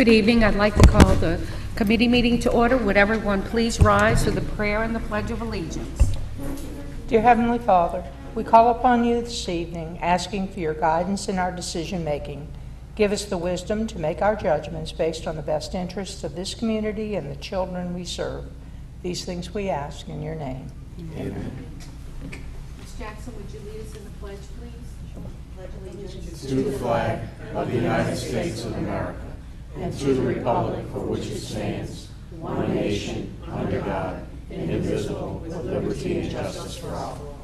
Good evening. I'd like to call the committee meeting to order. Would everyone please rise for the prayer and the Pledge of Allegiance? Dear Heavenly Father, we call upon you this evening, asking for your guidance in our decision-making. Give us the wisdom to make our judgments based on the best interests of this community and the children we serve. These things we ask in your name. Amen. Ms. Jackson, would you lead us in the pledge, please? Pledge allegiance to the flag of the United States of America and to the republic for which it stands, one nation, under God, indivisible, with liberty and justice for all.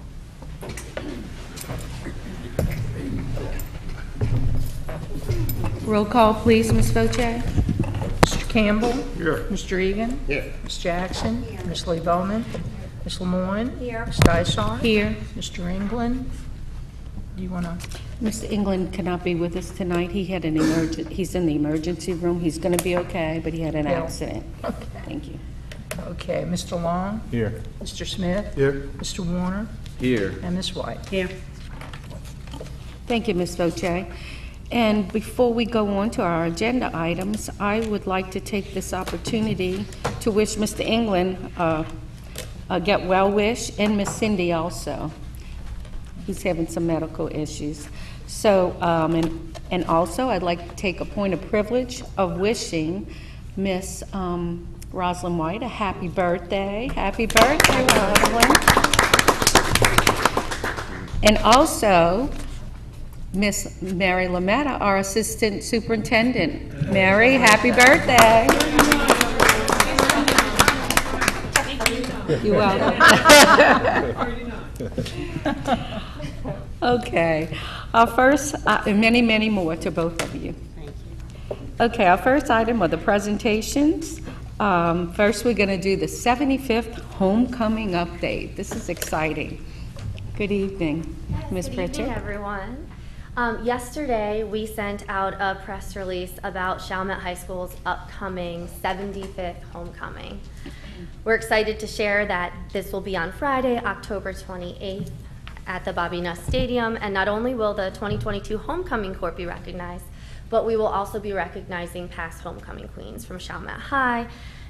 Roll call, please, Ms. Foche. Mr. Campbell? Here. Mr. Egan? Here. Ms. Jackson? Here. Ms. Lee Bowman? Ms. Lemoyne? Here. Ms. Dysart? Here. Mr. England? Do you want to? Mr. England cannot be with us tonight. He had an emergen, he's in the emergency room. He's going to be okay, but he had an Bill. accident. Okay. Thank you. Okay, Mr. Long? Here. Mr. Smith? Here. Mr. Warner? Here. And Ms. White? Here. Thank you, Ms. Foche. And before we go on to our agenda items, I would like to take this opportunity to wish Mr. England uh, a get well wish, and Miss Cindy also. He's having some medical issues. So, um, and, and also, I'd like to take a point of privilege of wishing Miss um, Rosalind White a happy birthday. Happy birthday, Rosalind. And also, Miss Mary Lametta, our Assistant Superintendent. Mary, happy birthday. You're welcome. Okay, our first, uh, and many, many more to both of you. Thank you. Okay, our first item are the presentations. Um, First, we're going to do the 75th homecoming update. This is exciting. Good evening, Ms. Good evening, Pritchard. everyone. Um, yesterday, we sent out a press release about Chalmette High School's upcoming 75th homecoming. We're excited to share that this will be on Friday, October 28th, at the Bobby Nuss Stadium. And not only will the 2022 homecoming court be recognized, but we will also be recognizing past homecoming queens from Chalmette High,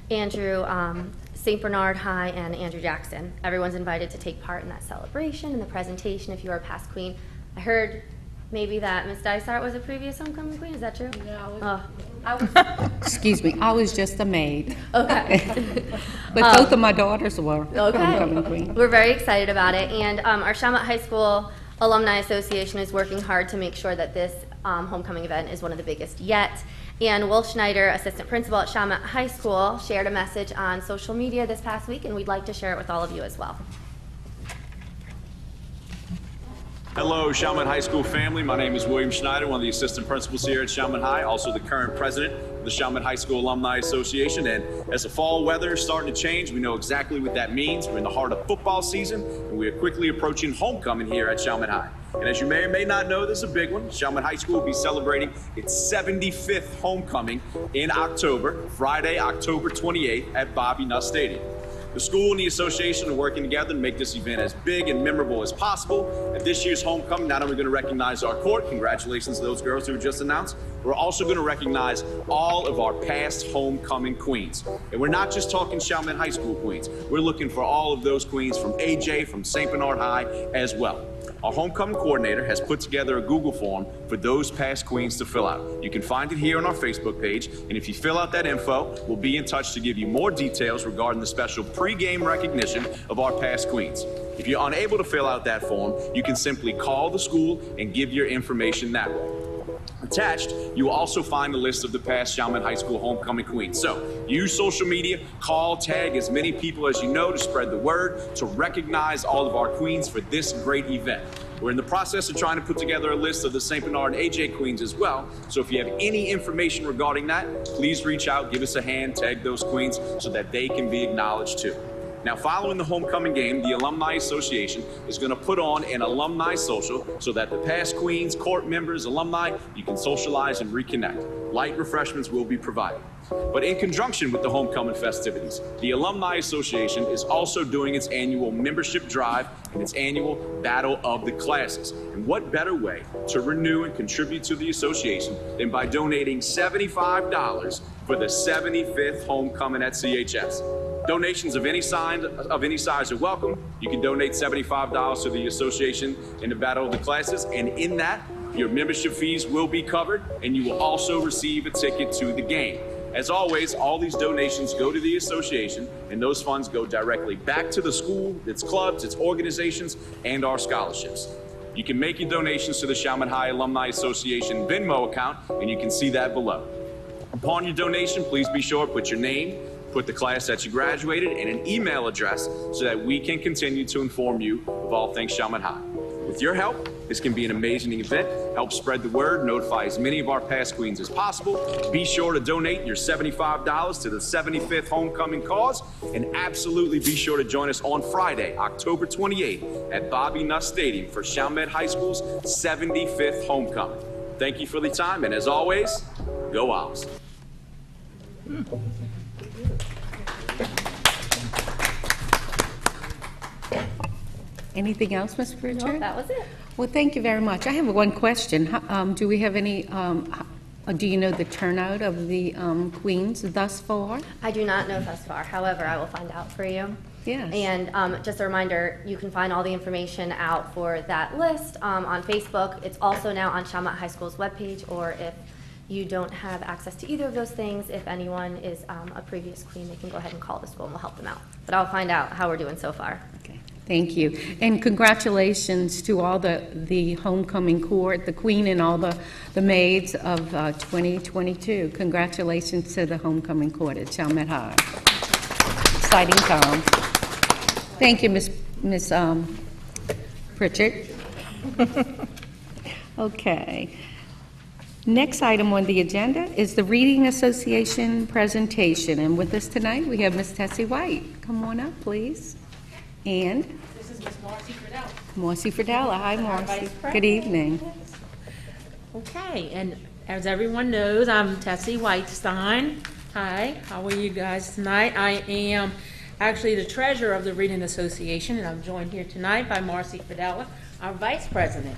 Andrew, um, St. Bernard High, and Andrew Jackson. Everyone's invited to take part in that celebration and the presentation if you are a past queen. I heard maybe that Miss Dysart was a previous homecoming queen. Is that true? No. Oh, I was. Excuse me, I was just a maid. Okay. But both of my daughters were homecoming Okay. queen. We're very excited about it, and um, our Chalmette High School Alumni Association is working hard to make sure that this um, homecoming event is one of the biggest yet. And Will Schneider, assistant principal at Chalmette High School, shared a message on social media this past week, and we'd like to share it with all of you as well. Hello, Chalmette High School family. My name is William Schneider, one of the assistant principals here at Chalmette High, also the current president of the Chalmette High School Alumni Association. And as the fall weather is starting to change, we know exactly what that means. We're in the heart of football season, and we are quickly approaching homecoming here at Chalmette High. And as you may or may not know, this is a big one. Chalmette High School will be celebrating its 75th homecoming in October, Friday, October 28th at Bobby Nuss Stadium. The school and the association are working together to make this event as big and memorable as possible. At this year's homecoming, not only going to recognize our court, congratulations to those girls who were just announced, we're also going to recognize all of our past homecoming queens. And we're not just talking Chalmette High School queens. We're looking for all of those queens from AJ, from St. Bernard High as well. Our homecoming coordinator has put together a Google form for those past queens to fill out. You can find it here on our Facebook page, and if you fill out that info, we'll be in touch to give you more details regarding the special pre-game recognition of our past queens. If you're unable to fill out that form, you can simply call the school and give your information that way. Attached, you will also find the list of the past Chalmette High School homecoming queens. So use social media, call, tag as many people as you know to spread the word, to recognize all of our queens for this great event. We're in the process of trying to put together a list of the St. Bernard AJ queens as well. So if you have any information regarding that, please reach out, give us a hand, tag those queens so that they can be acknowledged too. Now, following the homecoming game, the Alumni Association is going to put on an alumni social so that the past queens, court members, alumni, you can socialize and reconnect. Light refreshments will be provided. But in conjunction with the homecoming festivities, the Alumni Association is also doing its annual membership drive and its annual Battle of the Classes. And what better way to renew and contribute to the association than by donating $75 for the 75th homecoming at CHS? Donations of any size of any size are welcome. You can donate $75 to the association in the Battle of the Classes, and in that, your membership fees will be covered, and you will also receive a ticket to the game. As always, all these donations go to the association, and those funds go directly back to the school, its clubs, its organizations, and our scholarships. You can make your donations to the Chalmette High Alumni Association Venmo account, and you can see that below. Upon your donation, please be sure to put your name, put the class that you graduated, and an email address so that we can continue to inform you of all things Chalmette High. With your help, this can be an amazing event. Help spread the word, notify as many of our past queens as possible. Be sure to donate your $75 to the 75th Homecoming Cause, and absolutely be sure to join us on Friday, October 28th at Bobby Nuss Stadium for Chalmette High School's 75th Homecoming. Thank you for the time, and as always, go Owls. Anything else, Ms. Pritchard? That was it. Well, thank you very much. I have one question. Um, Do we have any, um, do you know the turnout of the um, queens thus far? I do not know thus far. However, I will find out for you. Yes. And um, just a reminder, you can find all the information out for that list um, on Facebook. It's also now on Chalmette High School's webpage, or if you don't have access to either of those things, if anyone is um, a previous queen, they can go ahead and call the school and we'll help them out. But I'll find out how we're doing so far. Okay, Thank you. And congratulations to all the, the homecoming court, the queen and all the, the maids of uh, 2022. Congratulations to the homecoming court at Chalmette High. Exciting time. Thank you, Ms. Ms. um, Pritchard. Okay. Next item on the agenda is the Reading Association presentation. And with us tonight, we have Ms. Tessie White. Come on up, please. And This is Miss Marcy Fidel. Marcy Fridella. Hi, Marcy. Vice Good President. evening. Okay, and as everyone knows, I'm Tessie Whitestein. Hi, how are you guys tonight? I am actually the treasurer of the Reading Association, and I'm joined here tonight by Marcy Fidella, our vice president.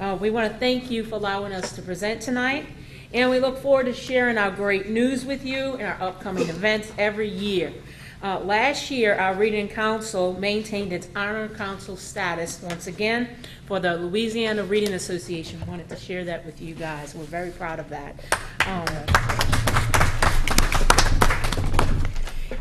Uh, we want to thank you for allowing us to present tonight, and we look forward to sharing our great news with you and our upcoming events every year. Uh, last year, our Reading Council maintained its honor council status once again for the Louisiana Reading Association. Wanted to share that with you guys. We're very proud of that. Um,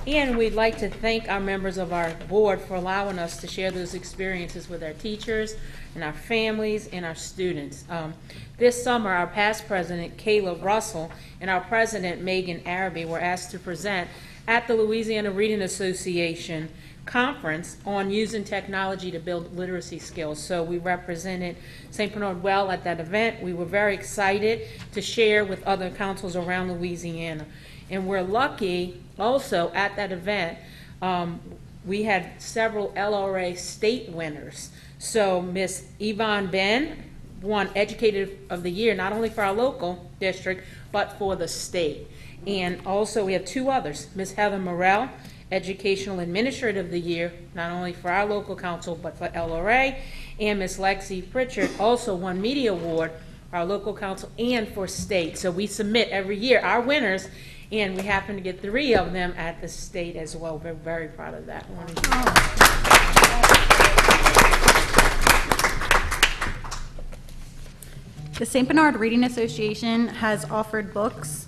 and we'd like to thank our members of our board for allowing us to share those experiences with our teachers and our families and our students. Um, this summer, our past president, Kayla Russell, and our president, Megan Araby, were asked to present at the Louisiana Reading Association conference on using technology to build literacy skills. So we represented St. Bernard well at that event. We were very excited to share with other councils around Louisiana. And we're lucky also at that event, um, we had several LRA state winners. So Miss Yvonne Ben won Educator of the Year, not only for our local district, but for the state. And also, we have two others. Miss Heather Morrell, Educational Administrator of the Year, not only for our local council, but for LRA. And Miss Lexi Pritchard also won Media Award, our local council, and for state. So we submit every year our winners, and we happen to get three of them at the state as well. We're very proud of that. The St. Bernard Reading Association has offered books,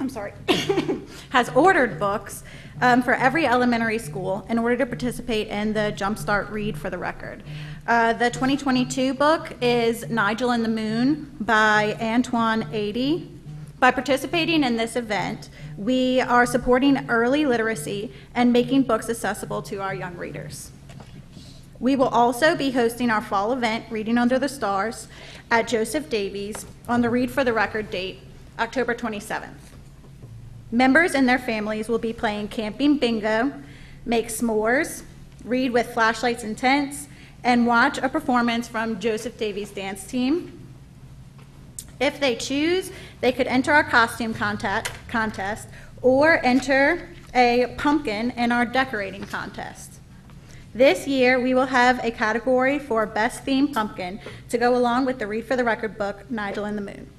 I'm sorry, has ordered books um, for every elementary school in order to participate in the Jumpstart Read for the Record. Uh, the 2022 book is Nigel and the Moon by Antwan Eady. By participating in this event, we are supporting early literacy and making books accessible to our young readers. We will also be hosting our fall event, Reading Under the Stars, at Joseph Davies on the Read for the Record date, October 27th. Members and their families will be playing camping bingo, make s'mores, read with flashlights and tents, and watch a performance from Joseph Davies Dance Team. If they choose, they could enter our costume contest, or enter a pumpkin in our decorating contest. This year, we will have a category for Best Themed Pumpkin to go along with the Read for the Record book, Nigel and the Moon.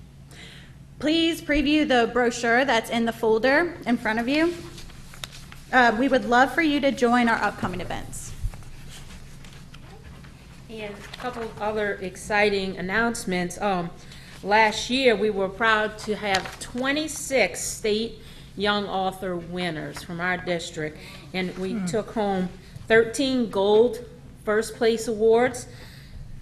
Please preview the brochure that's in the folder in front of you. Uh, we would love for you to join our upcoming events. And a couple other exciting announcements. Um, last year, we were proud to have 26 state young author winners from our district, and we took home 13 gold first place awards.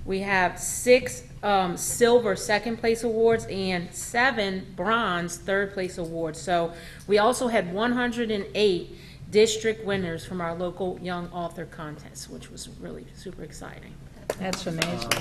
We have six um, silver second place awards and seven bronze third place awards. So we also had 108 district winners from our local young author contest, which was really super exciting. That's amazing.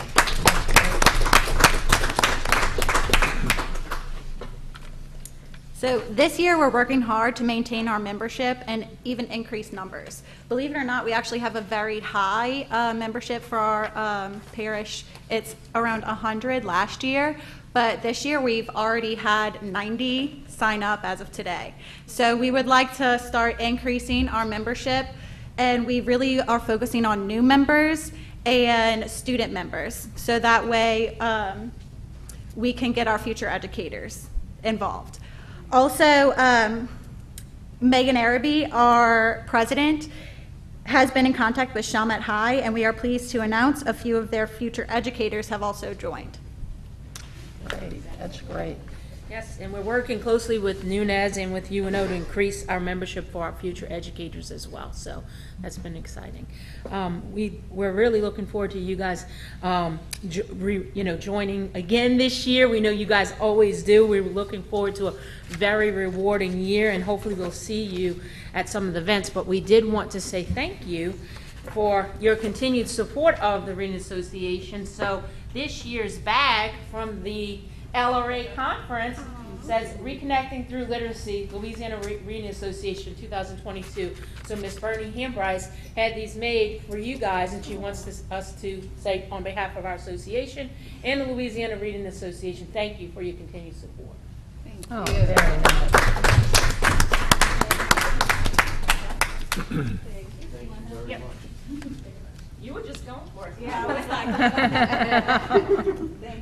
So this year, we're working hard to maintain our membership and even increase numbers. Believe it or not, we actually have a very high uh, membership for our um, parish. It's around 100 last year, but this year, we've already had 90 sign up as of today. So we would like to start increasing our membership, and we really are focusing on new members and student members. So that way, um, we can get our future educators involved. Also, um, Megan Araby, our president, has been in contact with Chalmette High, and we are pleased to announce a few of their future educators have also joined. Great, That's great. Yes, and we're working closely with Nunez and with UNO to increase our membership for our future educators as well. So that's been exciting. Um, we we're really looking forward to you guys, um, re, you know, joining again this year. We know you guys always do. We're looking forward to a very rewarding year, and hopefully we'll see you at some of the events. But we did want to say thank you for your continued support of the Reading Association. So this year's bag from the LRA conference says Reconnecting Through Literacy, Louisiana Re- Reading Association 2022. So Miss Bernie Hambryce had these made for you guys, and she wants this- us to say on behalf of our association and the Louisiana Reading Association, thank you for your continued support. Thank Oh, very nice. You were just going for it.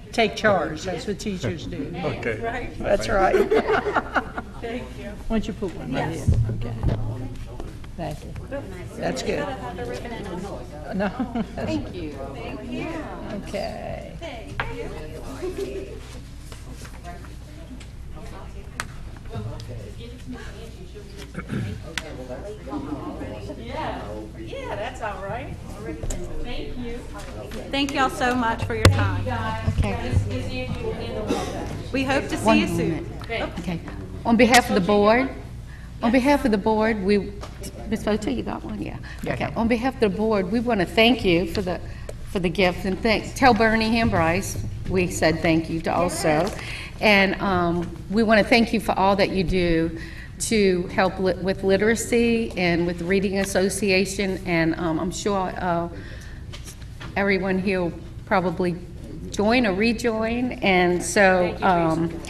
Take charge, that's what teachers do. Okay. That's right. Thank you. Why don't you put one right here? Okay. Thank you. That's good. No. Thank you. Thank you. Okay. Yeah, that's all right. Thank you. Thank you all so much for your time. Okay. Miss Angie will handle all that. We hope to see One you soon. moment. Okay. Okay. On behalf of the board, on behalf of the board, we, Ms. Foto, you got one? Yeah. Okay. On behalf of the board, we want to thank you for the, for the gift and thanks, tell Bernie Hambryce, we said thank you to also. And um, we want to thank you for all that you do to help lit- with literacy and with Reading Association. And um, I'm sure uh, everyone here will probably join or rejoin. And so, um,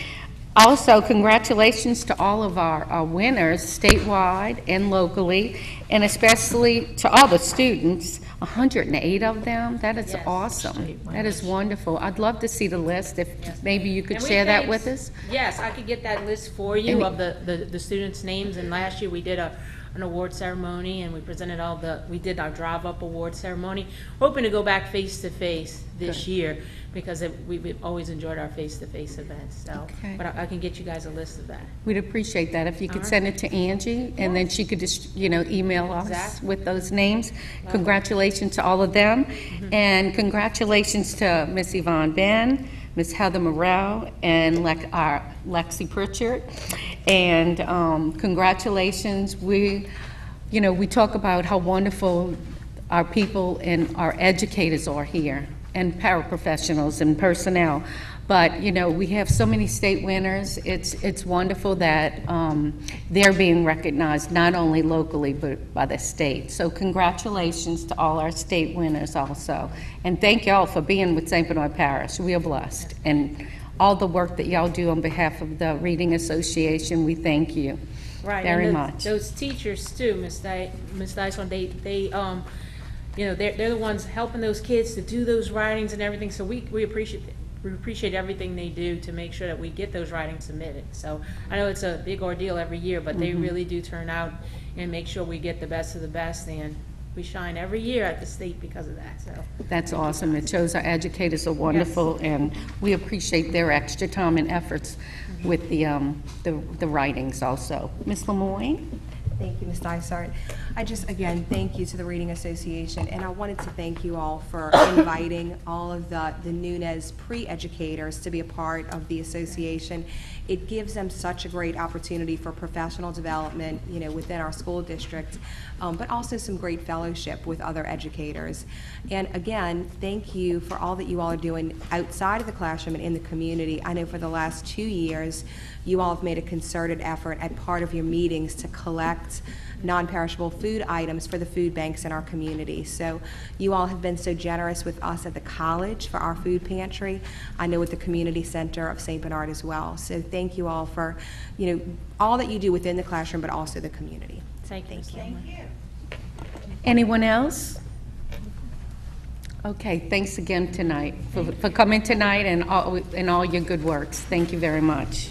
also, congratulations to all of our, our winners statewide and locally, and especially to all the students, 108 of them. That is Yes. awesome. That is wonderful. I'd love to see the list, if maybe you could And we share that with us. Yes, I could get that list for you And- of the, the, the students' names, and last year we did a, an award ceremony, and we presented all the, we did our drive-up award ceremony, hoping to go back face-to-face this year, because it- we- we've always enjoyed our face-to-face events, so. Okay. But I I can get you guys a list of that. We'd appreciate that if you could send it to Angie, and then she could just, you know, email us Exactly. with those names. Congratulations to all of them, mm-hmm. and congratulations to Miss Yvonne Ben, Miss Heather Morrell, and our Lexi Pritchard. And um, congratulations, we, you know, we talk about how wonderful our people and our educators are here, and paraprofessionals and personnel. But, you know, we have so many state winners. It's, it's wonderful that um, they're being recognized not only locally, but by the state. So congratulations to all our state winners also. And thank y'all for being with St. Bernard Parish. We are blessed. And all the work that y'all do on behalf of the Reading Association. We thank you Right. very and much. those, those teachers too, Ms. Di, Ms. Dyson, they, they, um, you know, they're, they're the ones helping those kids to do those writings and everything, so we, we appreciate, we appreciate everything they do to make sure that we get those writings submitted. So I know it's a big ordeal every year, but Mm-hmm. they really do turn out and make sure we get the best of the best, and we shine every year at the state because of that, so. That's awesome. It shows our educators are wonderful, and we appreciate their extra time and efforts with the, um, the the writings also. Ms. Lemoyne? Thank you, Ms. Dysart. I just, again, thank you to the Reading Association, and I wanted to thank you all for inviting all of the, the Nunez pre-educators to be a part of the association. It gives them such a great opportunity for professional development, you know, within our school district, um, but also some great fellowship with other educators. And again, thank you for all that you all are doing outside of the classroom and in the community. I know for the last two years, you all have made a concerted effort at part of your meetings to collect non-perishable food items for the food banks in our community. So you all have been so generous with us at the college for our food pantry. I know at the community center of St. Bernard as well. So thank you all for, you know, all that you do within the classroom, but also the community. Thank you. Thank you. Anyone else? Okay, thanks again tonight, for for coming tonight and all, and all your good works. Thank you very much.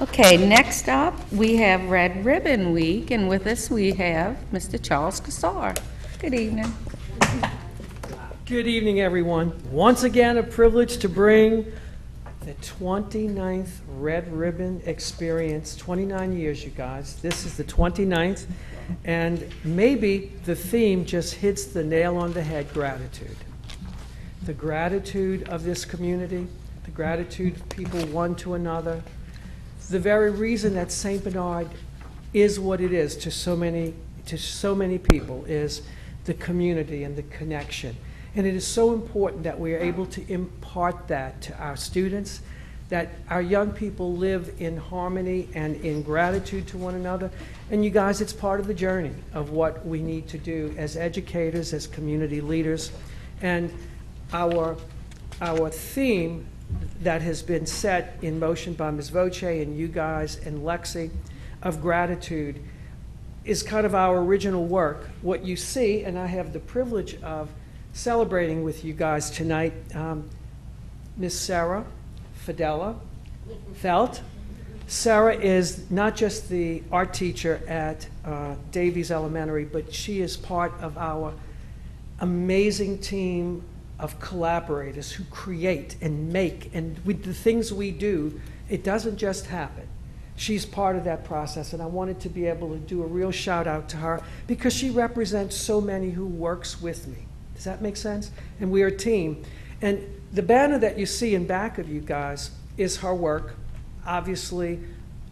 Okay, next up, we have Red Ribbon Week, and with us we have Mr. Charles Cassar. Good evening. Good evening, everyone. Once again, a privilege to bring the 29th Red Ribbon Experience. 29 years, you guys. This is the 29th, and maybe the theme just hits the nail on the head gratitude. The gratitude of this community, the gratitude of people one to another, the very reason that St. Bernard is what it is to so many to so many people is the community and the connection. And it is so important that we are able to impart that to our students, that our young people live in harmony and in gratitude to one another. And you guys, it's part of the journey of what we need to do as educators, as community leaders. And our, our theme that has been set in motion by Ms. Voce and you guys and Lexi of gratitude is kind of our original work. What you see, and I have the privilege of celebrating with you guys tonight, um, Miss Sarah Fidela Felt. Sarah is not just the art teacher at uh, Davies Elementary, but she is part of our amazing team of collaborators who create and make, and with the things we do, it doesn't just happen. She's part of that process, and I wanted to be able to do a real shout out to her because she represents so many who works with me. Does that make sense? And we are a team. And the banner that you see in back of you guys is her work. Obviously,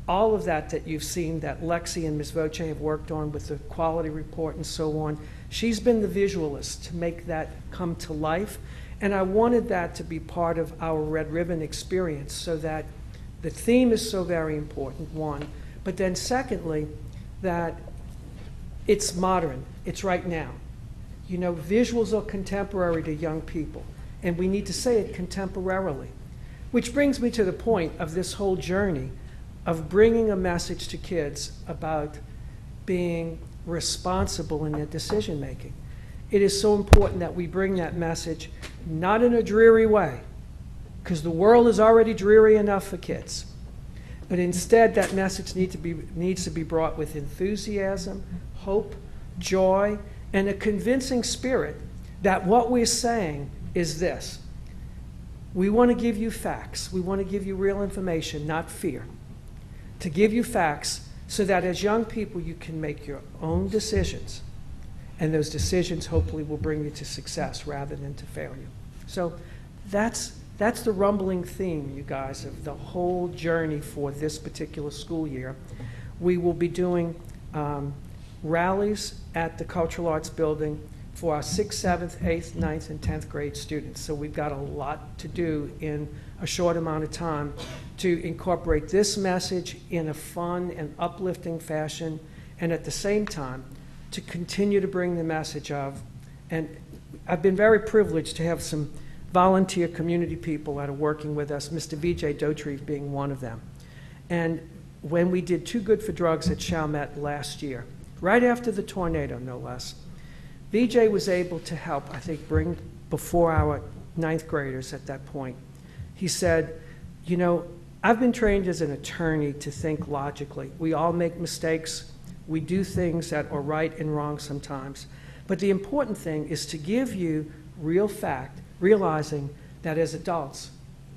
all of that that you've seen that Lexi and Ms. Voce have worked on with the quality report and so on, she's been the visualist to make that come to life. And I wanted that to be part of our Red Ribbon experience so that the theme is so very important, one, but then secondly, that it's modern, it's right now. You know, visuals are contemporary to young people, and we need to say it contemporarily. Which brings me to the point of this whole journey of bringing a message to kids about being responsible in their decision making. It is so important that we bring that message not in a dreary way, because the world is already dreary enough for kids. But instead, that message need to be, needs to be brought with enthusiasm, hope, joy, and a convincing spirit that what we're saying is this. We want to give you facts. We want to give you real information, not fear. To give you facts so that as young people you can make your own decisions. And those decisions hopefully will bring you to success rather than to failure. So that's, that's the rumbling theme, you guys, of the whole journey for this particular school year. We will be doing um, rallies at the Cultural Arts Building for our 6th, 7th, 8th, 9th, and 10th grade students. So we've got a lot to do in a short amount of time to incorporate this message in a fun and uplifting fashion, and at the same time, to continue to bring the message of, and I've been very privileged to have some volunteer community people that are working with us, Mr. Vijay Dotrieve being one of them. And when we did Too Good for Drugs at Chalmette last year, right after the tornado, no less, VJ was able to help, I think, bring before our ninth graders at that point. He said, You know, I've been trained as an attorney to think logically. We all make mistakes. We do things that are right and wrong sometimes. But the important thing is to give you real fact, realizing that as adults,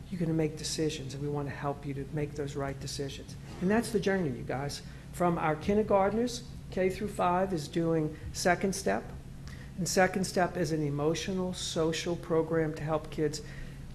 you're going to make decisions, and we want to help you to make those right decisions. And that's the journey, you guys. From our kindergartners, K through five is doing second step. And second step is an emotional, social program to help kids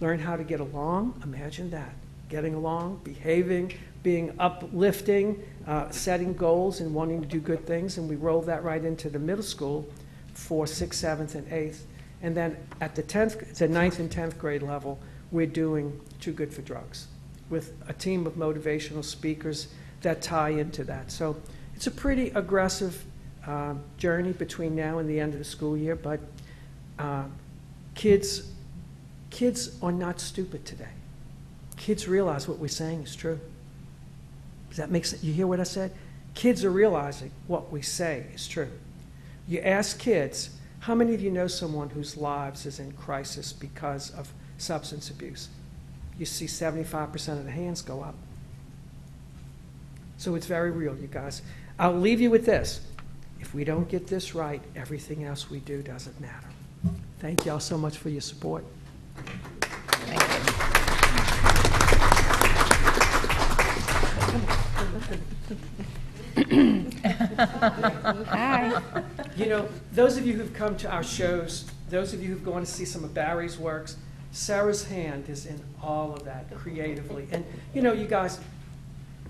learn how to get along. Imagine that getting along, behaving, being uplifting, uh, setting goals, and wanting to do good things. And we roll that right into the middle school for sixth, seventh, and eighth. And then at the 10th, the ninth and 10th grade level, we're doing Too Good for Drugs with a team of motivational speakers that tie into that. So it's a pretty aggressive uh, journey between now and the end of the school year, but uh, kids, kids are not stupid today. Kids realize what we're saying is true. Does that make sense? You hear what I said? Kids are realizing what we say is true. You ask kids, how many of you know someone whose lives is in crisis because of substance abuse? You see 75% of the hands go up. So it's very real, you guys. I'll leave you with this. If we don't get this right, everything else we do doesn't matter. Thank you all so much for your support. Hi. You know, those of you who've come to our shows, those of you who've gone to see some of Barry's works, Sarah's hand is in all of that creatively. And, you know, you guys,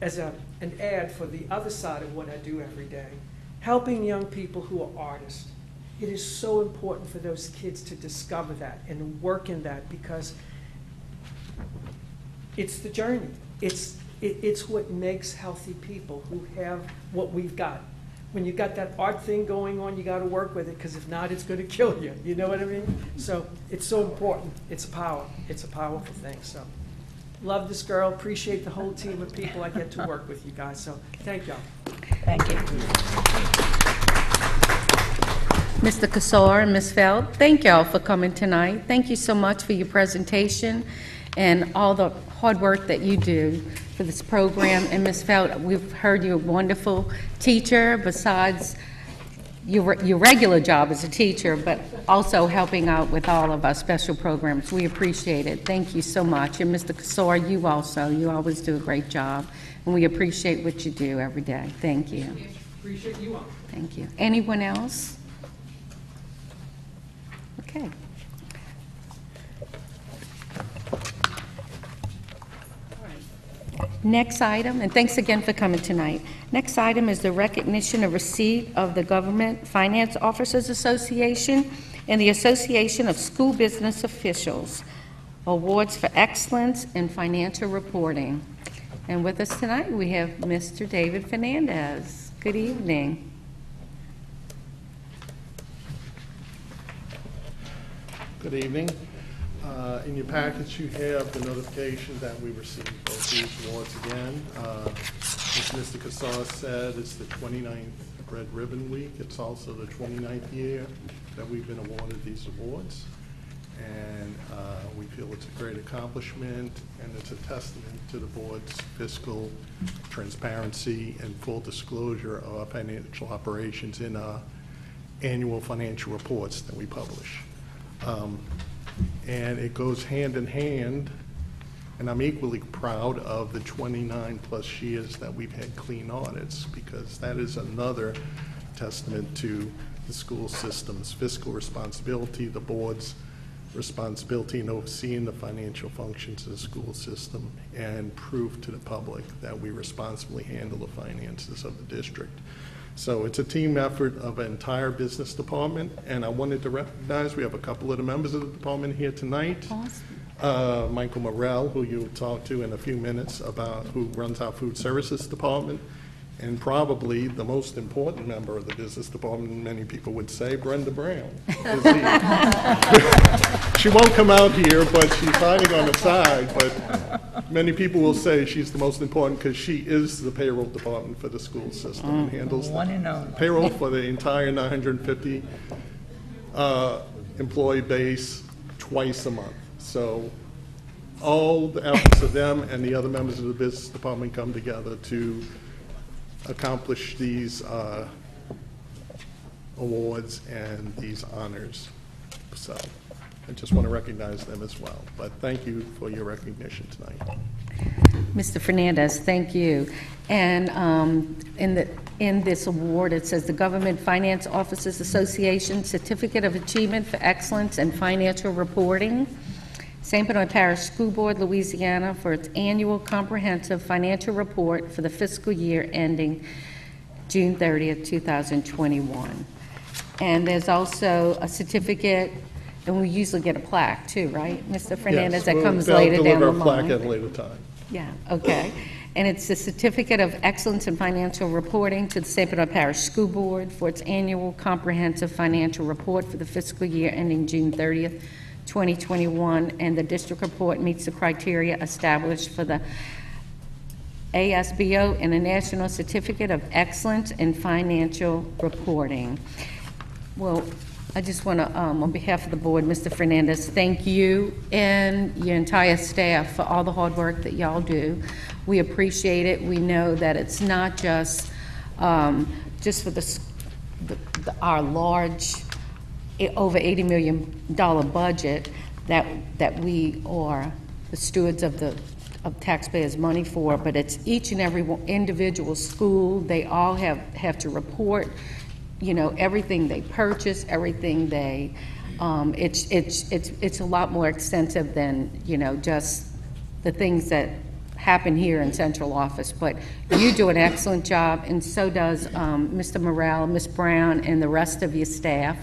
as a, an ad for the other side of what I do every day, helping young people who are artists. It is so important for those kids to discover that and work in that because it's the journey. It's, it, it's what makes healthy people who have what we've got. When you've got that art thing going on, you got to work with it because if not, it's going to kill you. You know what I mean? So it's so important. It's a power. It's a powerful thing. So love this girl. Appreciate the whole team of people I get to work with you guys. So thank y'all. Thank you. Mr. Casar and Ms. Feld, thank y'all for coming tonight. Thank you so much for your presentation and all the hard work that you do for this program. And Ms. Feld, we've heard you're a wonderful teacher besides your, your regular job as a teacher, but also helping out with all of our special programs. We appreciate it. Thank you so much. And Mr. Casar, you also, you always do a great job, and we appreciate what you do every day. Thank you. Appreciate you all. Thank you. Anyone else? Okay. Next item, and thanks again for coming tonight. Next item is the recognition of receipt of the Government Finance Officers Association and the Association of School Business Officials, awards for excellence in financial reporting. And with us tonight, we have Mr. David Fernandez. Good evening. Good evening. Uh, In your package, you have the notification that we received both these awards again. Uh, As Mr. Casar said, it's the 29th Red Ribbon Week. It's also the 29th year that we've been awarded these awards. And uh, we feel it's a great accomplishment, and it's a testament to the board's fiscal transparency and full disclosure of our financial operations in our annual financial reports that we publish. Um, And it goes hand in hand, and I'm equally proud of the 29-plus years that we've had clean audits, because that is another testament to the school system's fiscal responsibility, the board's responsibility in overseeing the financial functions of the school system, and prove to the public that we responsibly handle the finances of the district. So it's a team effort of an entire business department, and I wanted to recognize, we have a couple of the members of the department here tonight. Uh, Michael Morrell, who you'll talk to in a few minutes about, who runs our food services department, and probably the most important member of the business department, many people would say, Brenda Brown. is. She won't come out here, but she's hiding on the side, but many people will say she's the most important because she is the payroll department for the school system and handles One and only. payroll for the entire 950 uh, employee base twice a month. So all the efforts of them and the other members of the business department come together to accomplish these uh, awards and these honors. So I just want to recognize them as well. But thank you for your recognition tonight. Mr. Fernandez, thank you. And um, in the, in this award, it says the Government Finance Officers Association Certificate of Achievement for Excellence in Financial Reporting, St. Bernard Parish School Board, Louisiana, for its annual comprehensive financial report for the fiscal year ending June 30th, 2021. And there's also a certificate, and we usually get a plaque too, right, Mr. Fernandez? That comes later down the line. Deliver a plaque at a later time. Yeah, okay. And it's the Certificate of Excellence in Financial Reporting to the St. Bernard Parish School Board for its annual comprehensive financial report for the fiscal year ending June 30th, 2021, and the district report meets the criteria established for the ASBO and the National Certificate of Excellence in Financial Reporting. Well, I just want to, on behalf of the board, Mr. Fernandez, thank you and your entire staff for all the hard work that y'all do. We appreciate it. We know that it's not just, um, just for the, the- the- our large, over $80 million budget that, that we are the stewards of the, of taxpayers' money for, but it's each and every individual school, they all have, have to report, you know, everything they purchase, everything they, um, it's, it's, it's, it's a lot more extensive than, you know, just the things that happen here in central office. But you do an excellent job, and so does um, Mr. Morrell, Ms. Brown, and the rest of your staff.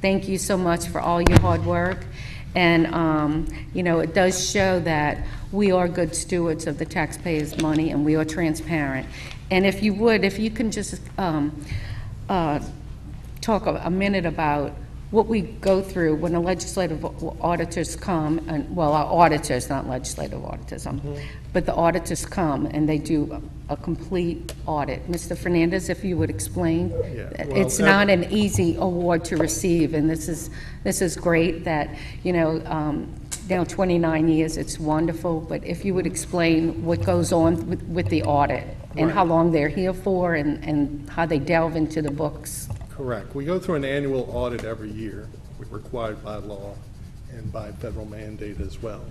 Thank you so much for all your hard work. And, um, you know, it does show that we are good stewards of the taxpayers' money and we are transparent. And if you would, if you can just um, uh, talk a a minute about what we go through when the legislative auditors come, and, well, our auditors, not legislative auditors, um, but the auditors come and they do a a complete audit. Mr. Fernandez, if you would explain? Yeah, that well, It's that- not an easy award to receive, and this is, this is great that, you know, um, now 29 years, it's wonderful, but if you would explain what goes on with, with the audit, and how long they're here for, and, and how they delve into the books. Correct. We go through an annual audit every year, we're required by law and by federal mandate as well.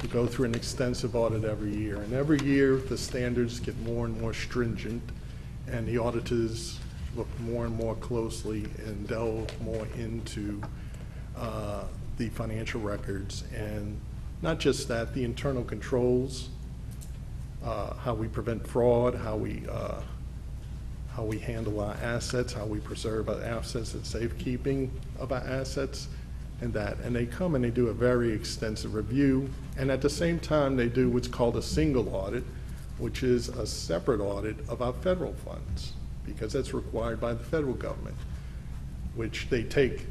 We go through an extensive audit every year, and every year, the standards get more and more stringent, and the auditors look more and more closely and delve more into uh, the financial records, and not just that, the internal controls, uh, how we prevent fraud, how we uh, how we handle our assets, how we preserve our assets, and safekeeping of our assets, and that. And they come and they do a very extensive review, and at the same time, they do what's called a single audit, which is a separate audit of our federal funds, because that's required by the federal government, which they take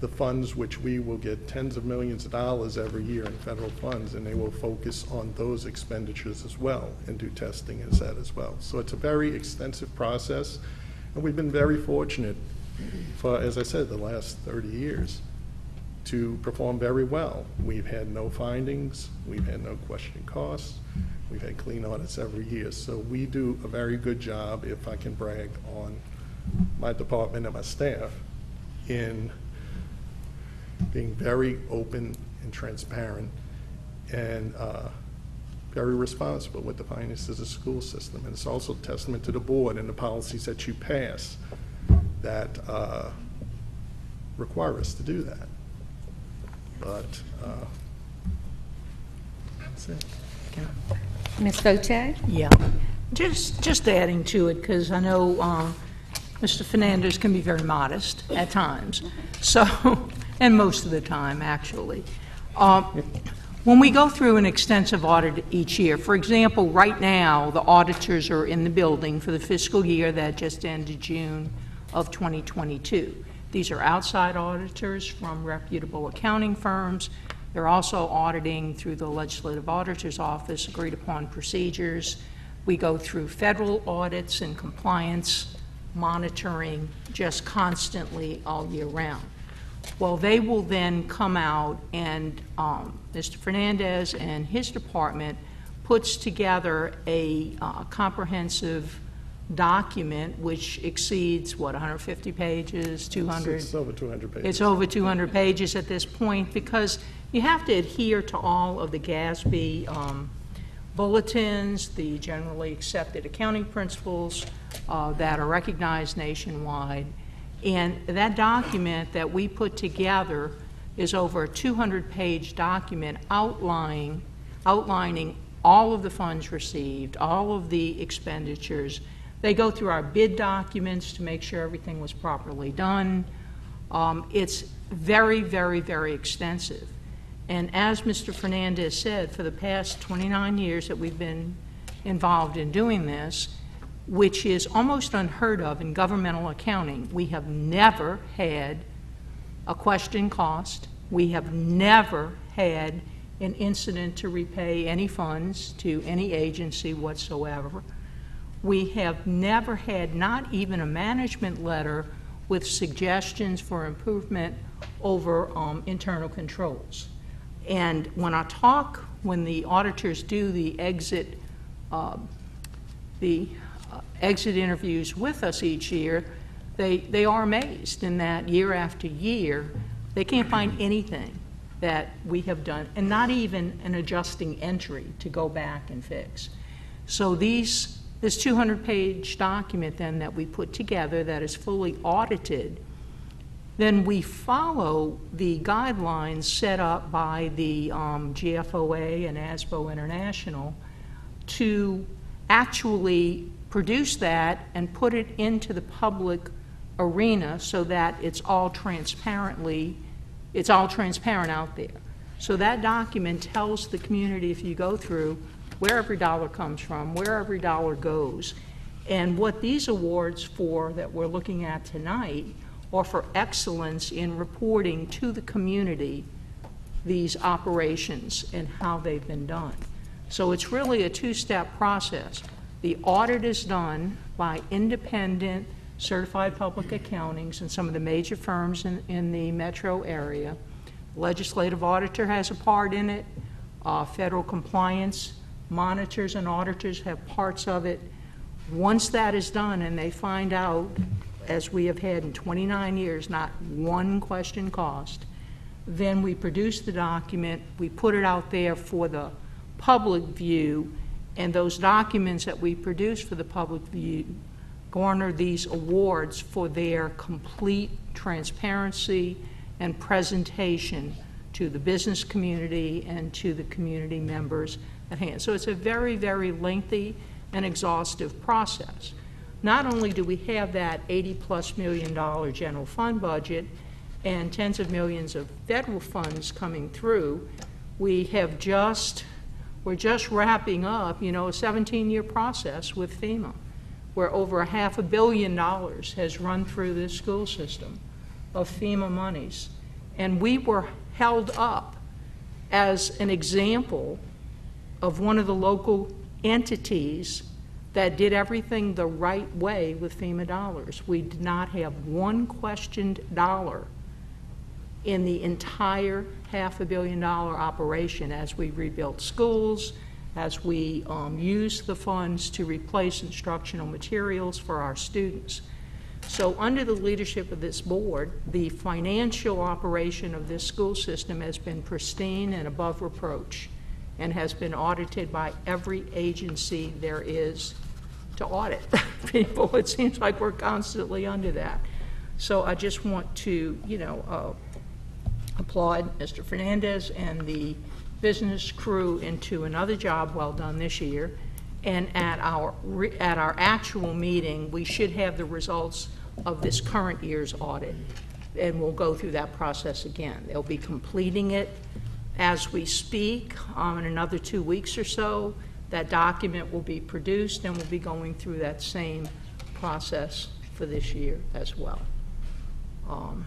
the funds which we will get tens of millions of dollars every year in federal funds, and they will focus on those expenditures as well and do testing as that as well. So it's a very extensive process, and we've been very fortunate for, as I said, the last 30 years to perform very well. We've had no findings, we've had no questioning costs, we've had clean audits every year. So we do a very good job, if I can brag on my department and my staff, in being very open and transparent and uh, very responsible with the finances of the school system. And it's also testament to the board and the policies that you pass that uh, require us to do that. But uh, that's it. Yeah. Ms. Voitier? Yeah, just, just adding to it, because I know uh, Mr. Fernandez can be very modest at times, so, and most of the time, actually. Uh, When we go through an extensive audit each year, for example, right now, the auditors are in the building for the fiscal year that just ended June of 2022. These are outside auditors from reputable accounting firms. They're also auditing through the Legislative Auditor's Office, agreed-upon procedures. We go through federal audits and compliance monitoring just constantly all year round. Well, they will then come out and um, Mr. Fernandez and his department puts together a uh, comprehensive document which exceeds, what, 150 pages, 200? It's over 200 pages. It's over 200 pages at this point because you have to adhere to all of the GASB um, bulletins, the generally accepted accounting principles uh, that are recognized nationwide. And that document that we put together is over a 200-page document outlining, outlining all of the funds received, all of the expenditures. They go through our bid documents to make sure everything was properly done. Um, It's very, very, very extensive. And as Mr. Fernandez said, for the past 29 years that we've been involved in doing this, which is almost unheard of in governmental accounting, we have never had a question cost. We have never had an incident to repay any funds to any agency whatsoever. We have never had not even a management letter with suggestions for improvement over um, internal controls. And when I talk, when the auditors do the exit, uh, the exit interviews with us each year, they, they are amazed in that year after year, they can't find anything that we have done, and not even an adjusting entry to go back and fix. So these, this 200-page document then that we put together that is fully audited, then we follow the guidelines set up by the um, GFOA and ASBO International to actually produce that and put it into the public arena so that it's all transparently, it's all transparent out there. So that document tells the community, if you go through, where every dollar comes from, where every dollar goes. And what these awards for that we're looking at tonight are for excellence in reporting to the community these operations and how they've been done. So it's really a two-step process. The audit is done by independent certified public accountings and some of the major firms in, in the metro area. Legislative auditor has a part in it. Uh, federal compliance monitors and auditors have parts of it. Once that is done and they find out, as we have had in 29 years, not one question cost, then we produce the document, we put it out there for the public view, and those documents that we produce for the public view garner these awards for their complete transparency and presentation to the business community and to the community members at hand. So it's a very, very lengthy and exhaustive process. Not only do we have that 80-plus million dollar general fund budget and tens of millions of federal funds coming through, we have just, we're just wrapping up, you know, a 17-year process with FEMA, where over a half a billion dollars has run through this school system of FEMA monies. And we were held up as an example of one of the local entities that did everything the right way with FEMA dollars. We did not have one questioned dollar in the entire half a billion dollar operation as we rebuilt schools, as we um, used the funds to replace instructional materials for our students. So under the leadership of this board, the financial operation of this school system has been pristine and above reproach and has been audited by every agency there is to audit people. It seems like we're constantly under that. So I just want to, you know, uh, applaud Mr. Fernandez and the business crew into another job well done this year. And at our, at our actual meeting, we should have the results of this current year's audit. And we'll go through that process again. They'll be completing it as we speak. Um, In another two weeks or so, that document will be produced, and we'll be going through that same process for this year as well. Um,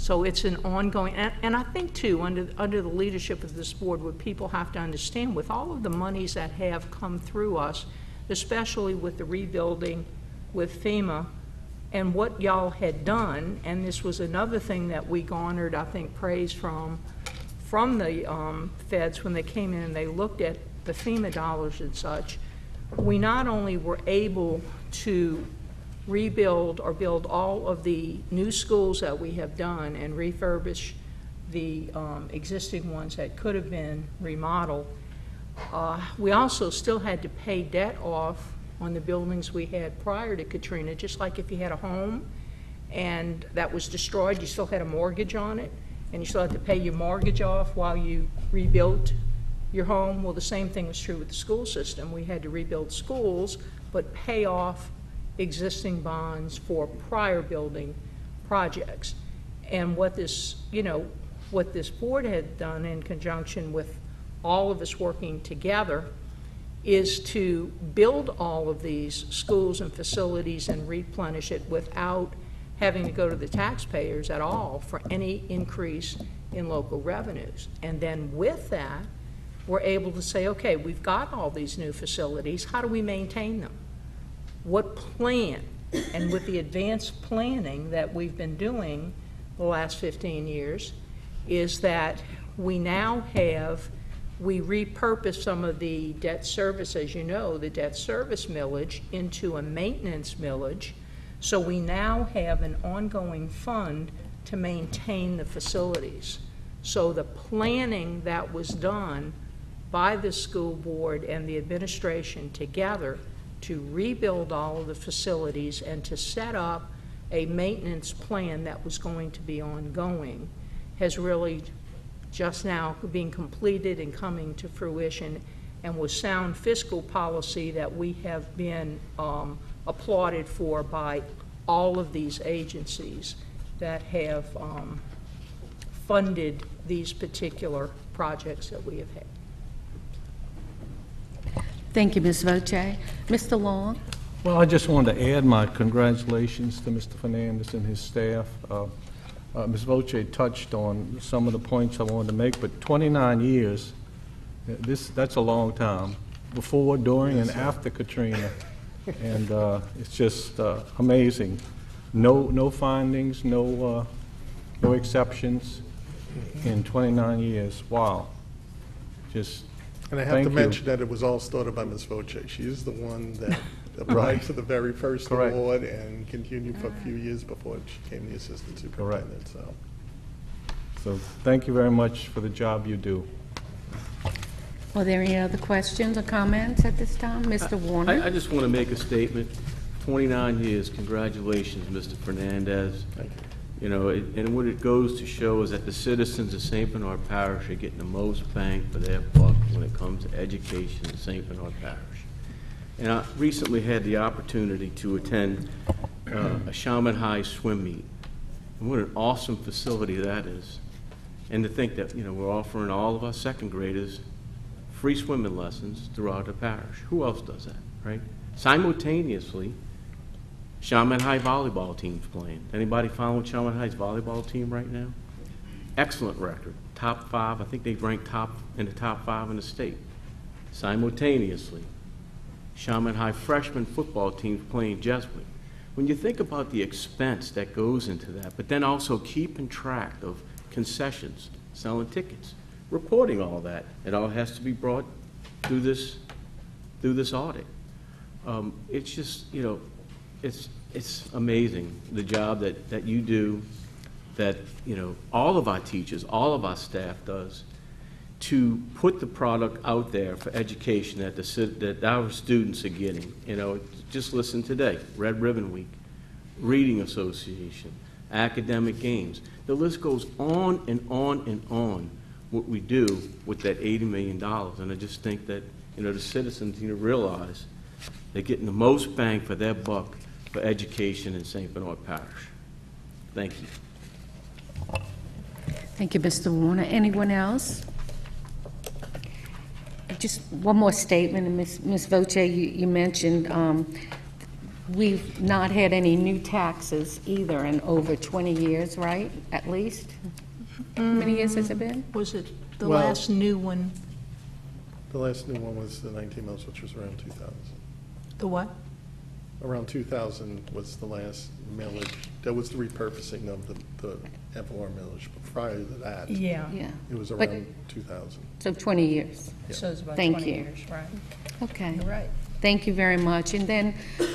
So it's an ongoing, and, and I think too, under, under the leadership of this board, what people have to understand, with all of the monies that have come through us, especially with the rebuilding with FEMA, and what y'all had done, and this was another thing that we garnered, I think, praise from, from the um, feds when they came in and they looked at the FEMA dollars and such, we not only were able to rebuild or build all of the new schools that we have done and refurbish the um, existing ones that could have been remodeled, uh, we also still had to pay debt off on the buildings we had prior to Katrina, just like if you had a home and that was destroyed, you still had a mortgage on it, and you still had to pay your mortgage off while you rebuilt your home. Well, the same thing was true with the school system. We had to rebuild schools, but pay off existing bonds for prior building projects. And what this, you know, what this board had done in conjunction with all of us working together is to build all of these schools and facilities and replenish it without having to go to the taxpayers at all for any increase in local revenues. And then with that, we're able to say, okay, we've got all these new facilities, how do we maintain them? What plan? And with the advanced planning that we've been doing the last 15 years, is that we now have, we repurpose some of the debt service, as you know, the debt service millage into a maintenance millage. So we now have an ongoing fund to maintain the facilities. So the planning that was done by the school board and the administration together to rebuild all of the facilities and to set up a maintenance plan that was going to be ongoing has really just now being completed and coming to fruition and was sound fiscal policy that we have been um, applauded for by all of these agencies that have um, funded these particular projects that we have had. Thank you, Ms. Voitier. Mr. Long? Well, I just wanted to add my congratulations to Mr. Fernandez and his staff. Uh, uh, Ms. Voitier touched on some of the points I wanted to make, but 29 years, uh, this, that's a long time, before, during, and after Katrina. And uh, it's just uh, amazing. No, no findings, no, uh, no exceptions in 29 years. Wow. Just And I have Thank to you. mention that it was all started by Ms. Voitier. She is the one that applied for the very first Correct. award and continued for a few years before she became the assistant superintendent, so. So thank you very much for the job you do. Are there any other questions or comments at this time? Mr. I, I Warner? just want to make a statement. 29 years, congratulations, Mr. Fernandez. Thank you. You know, it- and what it goes to show is that the citizens of St. Bernard Parish are getting the most bang for their buck when it comes to education in St. Bernard Parish. And I recently had the opportunity to attend uh, a Chalmette High swim meet. And what an awesome facility that is. And to think that, you know, we're offering all of our second graders free swimming lessons throughout the parish. Who else does that, right? Simultaneously, Chalmette High volleyball team's playing. Anybody following Chalmette High's volleyball team right now? Excellent record, top five. I think they ranked top in the top five in the state. Simultaneously, Chalmette High freshman football team's playing Jesuit. When you think about the expense that goes into that, but then also keeping track of concessions, selling tickets, reporting all that, it all has to be brought through this, through this audit. Um, It's just, you know, it's, it's amazing, the job that, that you do, that, you know, all of our teachers, all of our staff does, to put the product out there for education that the, that our students are getting. You know, just listen today, Red Ribbon Week, Reading Association, academic games. The list goes on and on and on, what we do with that $80 million. And I just think that, you know, the citizens need to realize they're getting the most bang for their buck for education in St. Bernard Parish. Thank you. Thank you, Mr. Warner. Anyone else? Just one more statement, and Ms. Ms. Voitier, you, you mentioned, um, we've not had any new taxes either in over 20 years, right, at least? How many years has it been? Was it the Well- last new one, The last new one was the 19 mils, which was around 2000. the what? Around 2000 was the last millage, that was the repurposing of the, the FOR millage, but prior to that, Yeah. Yeah. it was But- around 2000. So 20 years. So it's about Thank 20 you. years, right? Okay. You're right. Thank you very much. And then,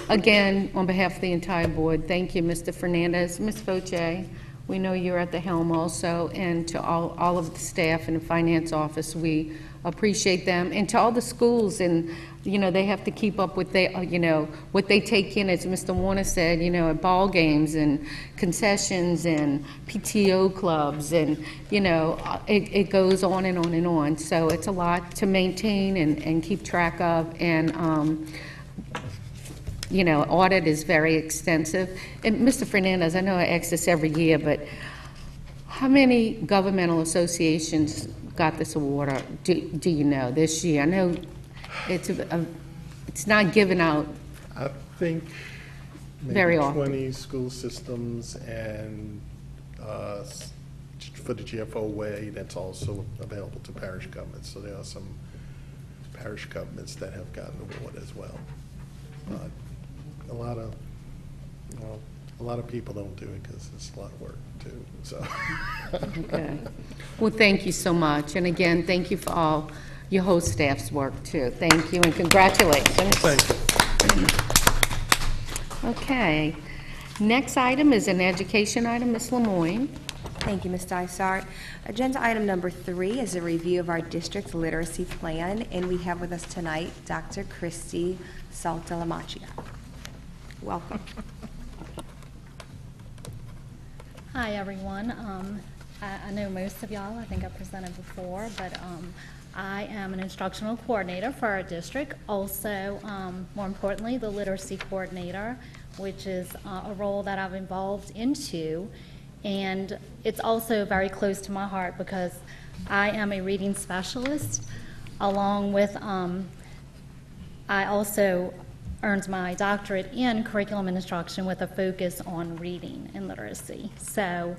again, on behalf of the entire board, thank you, Mr. Fernandez. Ms. Voitier, we know you're at the helm also, and to all, all of the staff in the finance office, we appreciate them. And to all the schools, and, you know, they have to keep up with they, uh, you know, what they take in, as Mr. Warner said, you know, at ball games and concessions and PTO clubs, and, you know, uh, it, it goes on and on and on. So it's a lot to maintain and, and keep track of, and, um, you know, audit is very extensive. And Mr. Fernandez, I know I ask this every year, but how many governmental associations got this award, do, do you know, this year? I know it's, a- a- it's not given out, I think Very maybe often. 20 school systems and uh, s- for the GFOA, that's also available to parish governments. So there are some parish governments that have gotten the award as well. But a lot of, well, a lot of people don't do it because it's a lot of work too, so. okay. Well, thank you so much, and again, thank you for all your host staff's work, too. Thank you, and congratulations. Thank you. Okay. Next item is an education item, Ms. Lemoyne. Thank you, Ms. Dysart. Agenda item number three is a review of our district literacy plan, and we have with us tonight Dr. Christy Saltalamacchia. Welcome. Hi, everyone. Um, I, I know most of y'all, I think I presented before, but um, I am an instructional coordinator for our district. Also, um, more importantly, the literacy coordinator, which is uh, a role that I've evolved into. And it's also very close to my heart because I am a reading specialist along with um, I also earned my doctorate in curriculum and instruction with a focus on reading and literacy. So,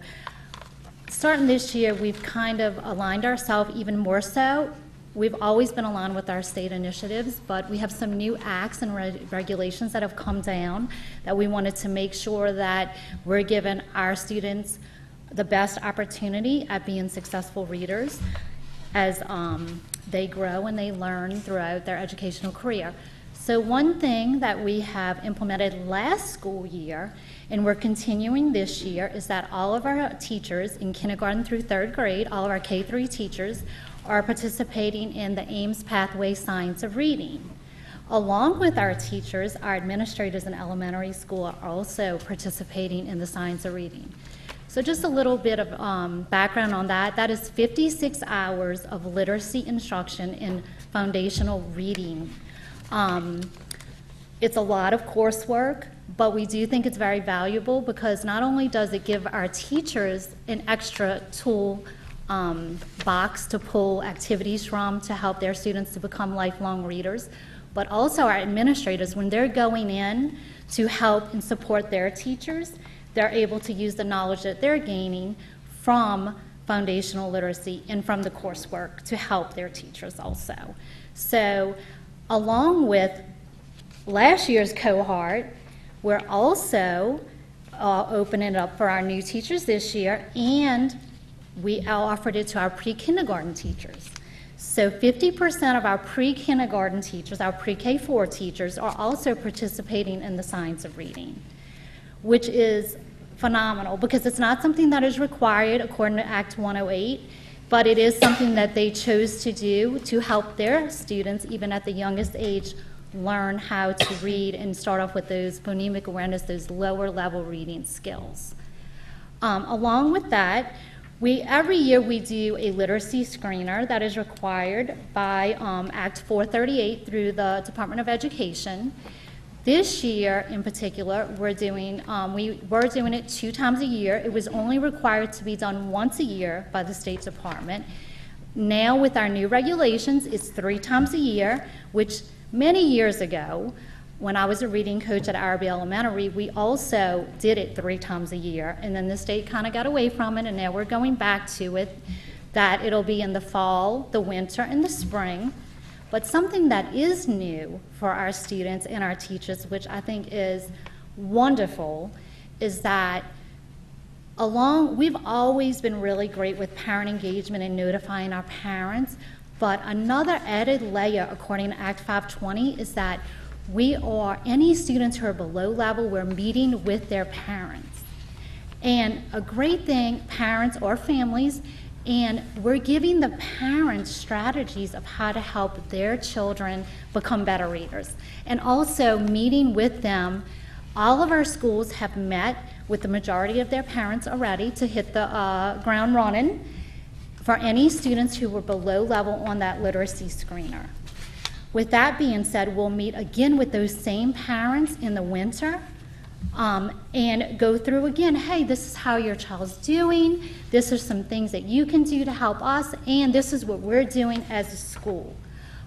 starting this year, we've kind of aligned ourselves even more so. We've always been aligned with our state initiatives, but we have some new acts and reg- regulations that have come down that we wanted to make sure that we're giving our students the best opportunity at being successful readers as um, they grow and they learn throughout their educational career. So, one thing that we have implemented last school year, and we're continuing this year, is that all of our teachers in kindergarten through third grade, all of our K 3 teachers, are participating in the AIM Pathway Science of Reading. Along with our teachers, our administrators in elementary school are also participating in the Science of Reading. So, just a little bit of um, background on that. That is 56 hours of literacy instruction in foundational reading. Um, it's a lot of coursework, but we do think it's very valuable because not only does it give our teachers an extra tool um, box to pull activities from to help their students to become lifelong readers, but also our administrators, when they're going in to help and support their teachers, they're able to use the knowledge that they're gaining from foundational literacy and from the coursework to help their teachers also. So, along with last year's cohort, we're also uh, opening it up for our new teachers this year, and we offered it to our pre kindergarten teachers. So 50% of our pre kindergarten teachers, our pre K 4 teachers, are also participating in the science of reading, which is phenomenal because it's not something that is required according to Act 108, but it is something that they chose to do to help their students, even at the youngest age, learn how to read and start off with those phonemic awareness, those lower level reading skills. Um, along with that, we every year we do a literacy screener that is required by um, Act 438 through the Department of Education. This year, in particular, we're doing, um, we were doing it two times a year. It was only required to be done once a year by the State Department. Now, with our new regulations, it's three times a year, which many years ago, when I was a reading coach at Arabi Elementary, we also did it three times a year. And then the state kind of got away from it, and now we're going back to it, that it'll be in the fall, the winter, and the spring. But something that is new for our students and our teachers, which I think is wonderful, is that along we've always been really great with parent engagement and notifying our parents but another added layer according to act 520 is that we are any students who are below level we're meeting with their parents and a great thing parents or families and we're giving the parents strategies of how to help their children become better readers and also meeting with them all of our schools have met with the majority of their parents already to hit the uh, ground running for any students who were below level on that literacy screener. With that being said, we'll meet again with those same parents in the winter um, and go through again hey, this is how your child's doing, this are some things that you can do to help us, and this is what we're doing as a school.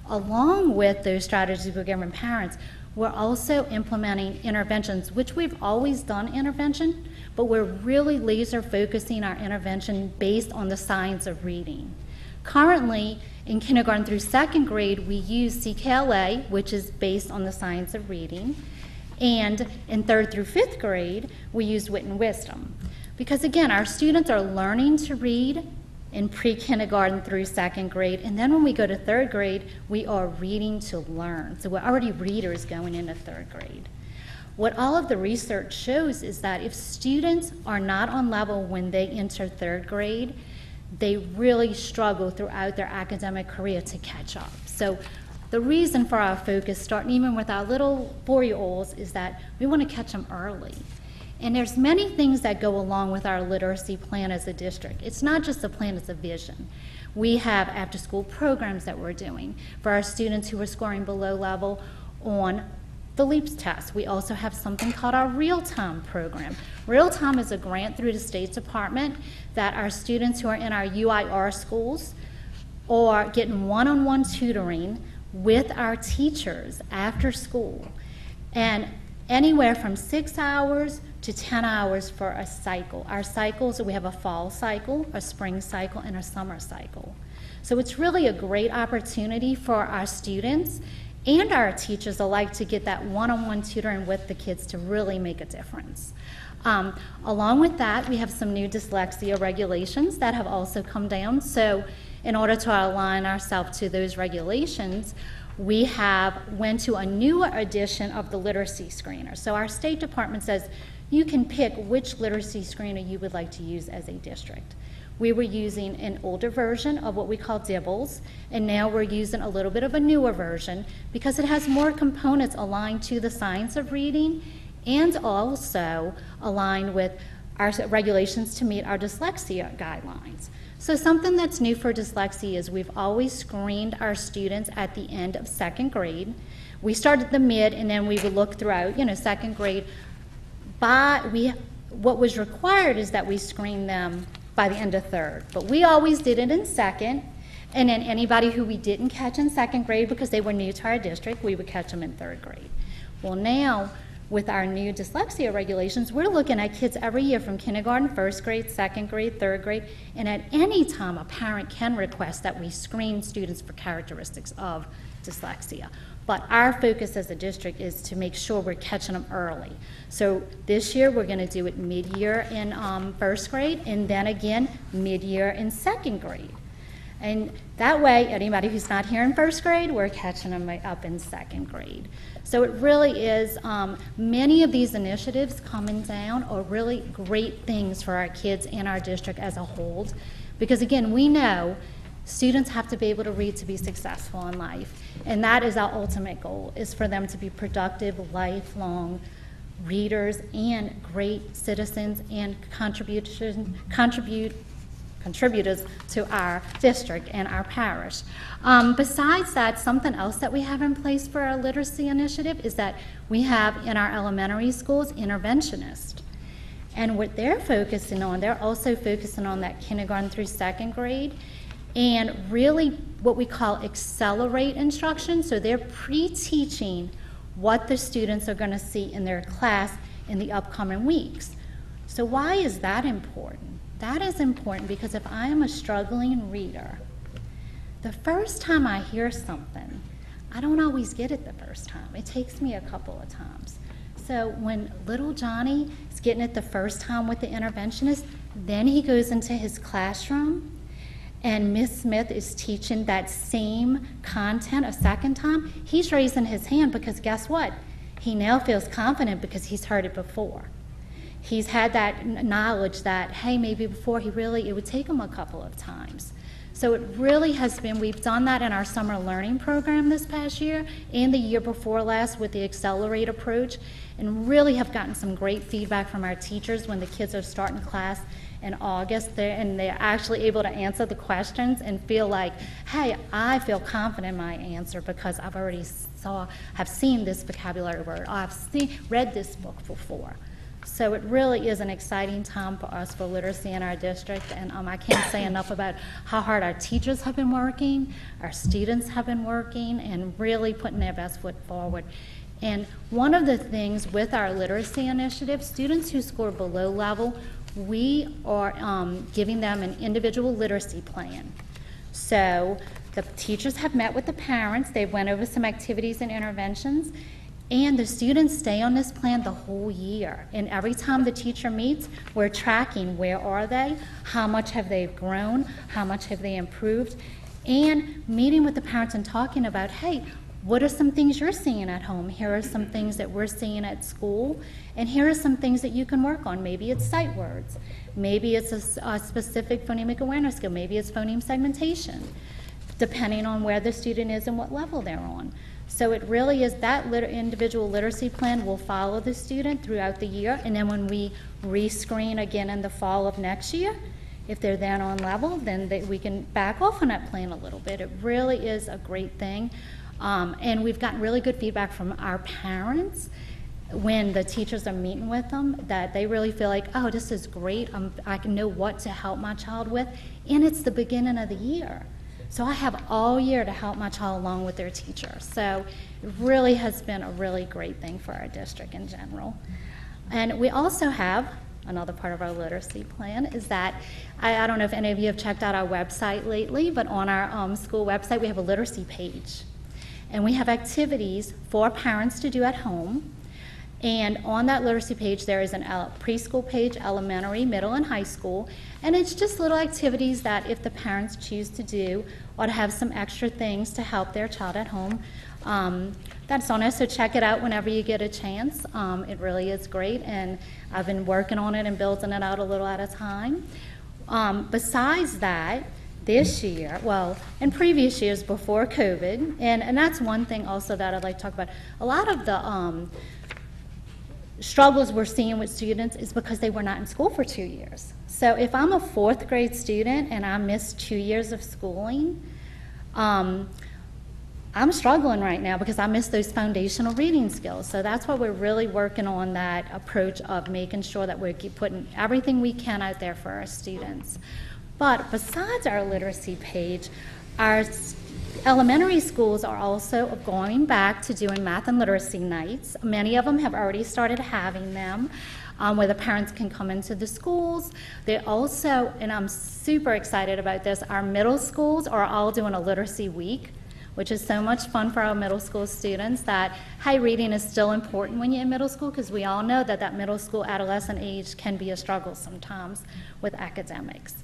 Along with those strategies we're giving parents, we're also implementing interventions, which we've always done intervention, but we're really laser focusing our intervention based on the science of reading. Currently, in kindergarten through second grade, we use CKLA, which is based on the science of reading, and in third through fifth grade, we use Wit and Wisdom. Because again, our students are learning to read in pre kindergarten through second grade. And then when we go to third grade, we are reading to learn. So we're already readers going into third grade. What all of the research shows is that if students are not on level when they enter third grade, they really struggle throughout their academic career to catch up. So the reason for our focus, starting even with our little four year olds, is that we want to catch them early. And there's many things that go along with our literacy plan as a district. It's not just a plan, it's a vision. We have after school programs that we're doing for our students who are scoring below level on the LEAPS test. We also have something called our Real Time program. Real Time is a grant through the State Department that our students who are in our UIR schools or getting one on one tutoring with our teachers after school. And anywhere from six hours to 10 hours for a cycle. Our cycles, we have a fall cycle, a spring cycle, and a summer cycle. So it's really a great opportunity for our students and our teachers alike to get that one on one tutoring with the kids to really make a difference. Um, along with that, we have some new dyslexia regulations that have also come down. So, in order to align ourselves to those regulations, we have went to a newer edition of the literacy screener. So our State Department says you can pick which literacy screener you would like to use as a district. We were using an older version of what we call DIBELS, and now we're using a little bit of a newer version because it has more components aligned to the science of reading and also align with our regulations to meet our dyslexia guidelines. So, something that's new for dyslexia is we've always screened our students at the end of second grade. We started the mid, and then we would look throughout, you know, second grade. By we, what was required is that we screen them by the end of third, but we always did it in second. And then anybody who we didn't catch in second grade because they were new to our district, we would catch them in third grade. Well, now with our new dyslexia regulations, we're looking at kids every year from kindergarten, first grade, second grade, third grade, and at any time a parent can request that we screen students for characteristics of dyslexia. But our focus as a district is to make sure we're catching them early. So this year we're going to do it mid year in um, first grade and then again mid year in second grade. And that way, anybody who's not here in first grade, we're catching them up in second grade. So it really is, um, many of these initiatives coming down are really great things for our kids and our district as a whole. Because again, we know students have to be able to read to be successful in life. And that is our ultimate goal, is for them to be productive, lifelong readers and great citizens and contribution, contribute contributors to our district and our parish. Um, besides that, something else that we have in place for our literacy initiative is that we have in our elementary schools interventionists. And what they're focusing on, they're also focusing on that kindergarten through second grade and really what we call accelerate instruction. So they're pre teaching what the students are going to see in their class in the upcoming weeks. So, why is that important? That is important because if I am a struggling reader, the first time I hear something, I don't always get it the first time. It takes me a couple of times. So when little Johnny is getting it the first time with the interventionist, then he goes into his classroom and Miss Smith is teaching that same content a second time, he's raising his hand because guess what? He now feels confident because he's heard it before. He's had that knowledge that, hey, maybe before he really, it would take him a couple of times. So it really has been, we've done that in our summer learning program this past year and the year before last with the Accelerate approach, and really have gotten some great feedback from our teachers when the kids are starting class in August, they're, and they're actually able to answer the questions and feel like, hey, I feel confident in my answer because I've already saw, have seen this vocabulary word, I've seen, read this book before. So it really is an exciting time for us for literacy in our district, and um, I can't say enough about how hard our teachers have been working, our students have been working, and really putting their best foot forward. And one of the things with our literacy initiative, students who score below level we are um, giving them an individual literacy plan. So the teachers have met with the parents, they've went over some activities and interventions, and the students stay on this plan the whole year. And every time the teacher meets, we're tracking where are they, how much have they grown, how much have they improved, and meeting with the parents and talking about, hey, what are some things you're seeing at home? Here are some things that we're seeing at school, and here are some things that you can work on. Maybe it's sight words, maybe it's a, a specific phonemic awareness skill, maybe it's phoneme segmentation, depending on where the student is and what level they're on. So it really is that liter- individual literacy plan will follow the student throughout the year, and then when we rescreen again in the fall of next year, if they're then on level, then they, we can back off on that plan a little bit. It really is a great thing. Um, and we've gotten really good feedback from our parents when the teachers are meeting with them that they really feel like, oh, this is great. Um, I can know what to help my child with. And it's the beginning of the year. So I have all year to help my child along with their teacher. So it really has been a really great thing for our district in general. And we also have another part of our literacy plan is that I, I don't know if any of you have checked out our website lately, but on our um, school website we have a literacy page. And we have activities for parents to do at home. And on that literacy page, there is a preschool page, elementary, middle, and high school. And it's just little activities that if the parents choose to do or to have some extra things to help their child at home, um, that's on it. So check it out whenever you get a chance. Um, it really is great. And I've been working on it and building it out a little at a time. Um, besides that, this year, well, in previous years before COVID, and, and that's one thing also that I'd like to talk about. A lot of the um, struggles we're seeing with students is because they were not in school for two years. So if I'm a fourth grade student and I missed two years of schooling, um, I'm struggling right now because I missed those foundational reading skills. So that's why we're really working on that approach of making sure that we're putting everything we can out there for our students. But besides our literacy page, our elementary schools are also going back to doing math and literacy nights. Many of them have already started having them. Um, where the parents can come into the schools. They also, and I'm super excited about this, our middle schools are all doing a literacy week, which is so much fun for our middle school students that, hey, reading is still important when you're in middle school because we all know that that middle school adolescent age can be a struggle sometimes with academics.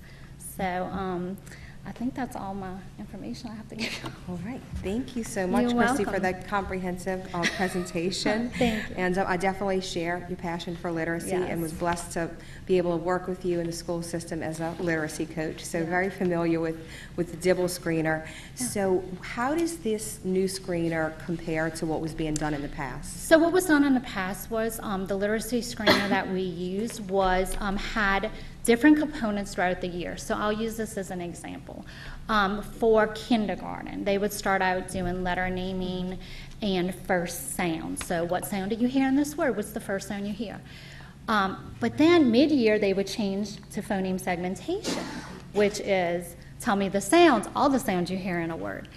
So um, I think that's all my information I have to give you. All right, thank you so much, You're Christy, for welcome. that comprehensive uh, presentation. Thank you. And uh, I definitely share your passion for literacy and was blessed to be able to work with you in the school system as a literacy coach. So very familiar with, with the Dibble screener. So how does this new screener compare to what was being done in the past? So what was done in the past was um, the literacy screener that we used was um, had different components throughout the year. So I'll use this as an example. Um, for kindergarten, they would start out doing letter naming and first sound. So, what sound do you hear in this word? What's the first sound you hear? Um, but then mid year, they would change to phoneme segmentation, which is tell me the sounds, all the sounds you hear in a word.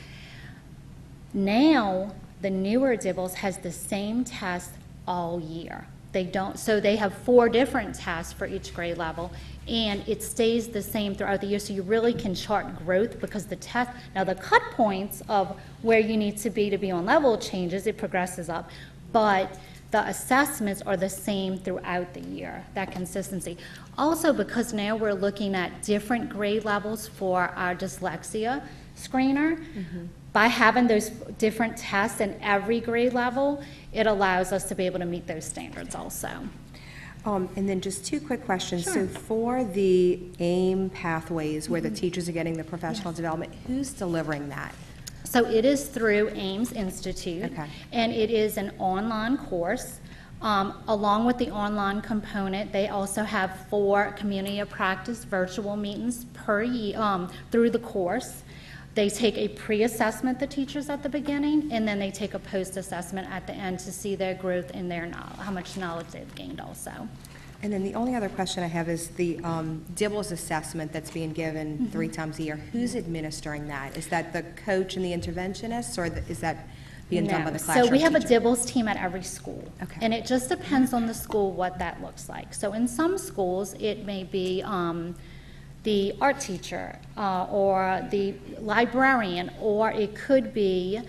Now, the newer DIBELS has the same test all year. They don't, so they have four different tests for each grade level, and it stays the same throughout the year. So you really can chart growth because the test, now the cut points of where you need to be to be on level changes, it progresses up, but the assessments are the same throughout the year, that consistency. Also, because now we're looking at different grade levels for our dyslexia screener, mm-hmm. by having those different tests in every grade level, it allows us to be able to meet those standards also. Um, And then just two quick questions. So for the AIM pathways, where Mm-hmm. the teachers are getting the professional development, who's delivering that? So it is through AIM Institute. Okay. And it is an online course. Um, along with the online component, they also have four community of practice virtual meetings per year, um, through the course. They take a pre-assessment, the teachers at the beginning, and then they take a post-assessment at the end to see their growth in their knowledge, how much knowledge they've gained also. And then the only other question I have is the um, DIBELS assessment that's being given Mm-hmm. three times a year. Who's administering that? Is that the coach and the interventionist, or the- is that being done by the classroom So we have a teacher? DIBELS team at every school. Okay. And it just depends on the school what that looks like. So in some schools, it may be um, the art teacher uh, or the librarian, or it could be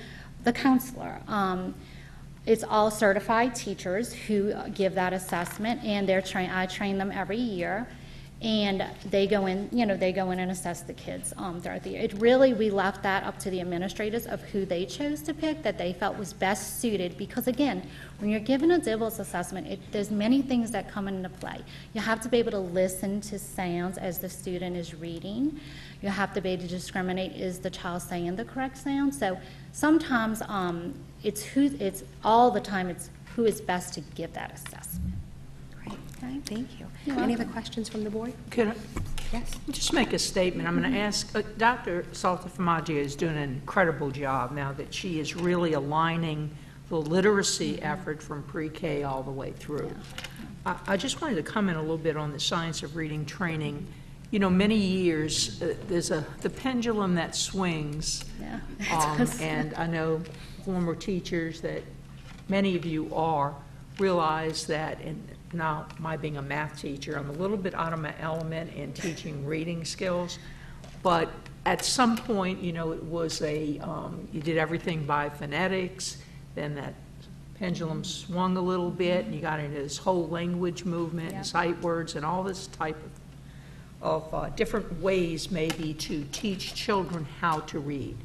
the counselor. Um, It's all certified teachers who give that assessment, and they're train, I train them every year. And they go in, you know, they go in and assess the kids um, throughout the year. It really, we left that up to the administrators of who they chose to pick that they felt was best suited. Because again, when you're given a DIBELS assessment, it, there's many things that come into play. You have to be able to listen to sounds as the student is reading. You have to be able to discriminate: is the child saying the correct sound? So sometimes um, it's who, it's all the time. It's who is best to give that assessment. Great, thank you. You're Any welcome. other questions from the board? Could I Yes? just make a statement? I'm going to ask, uh, Dr. Salta Famagia is doing an incredible job now that she is really aligning the literacy effort from pre-K all the way through. I I just wanted to comment a little bit on the science of reading training. You know, many years, uh, there's a, the pendulum that swings. Yeah. Um, And I know former teachers that many of you are, realize that, and now, my being a math teacher, I'm a little bit out of my element in teaching reading skills, but at some point, you know, it was a, um, you did everything by phonetics, then that pendulum swung a little bit, and you got into this whole language movement, and sight words, and all this type of of uh, different ways maybe to teach children how to read.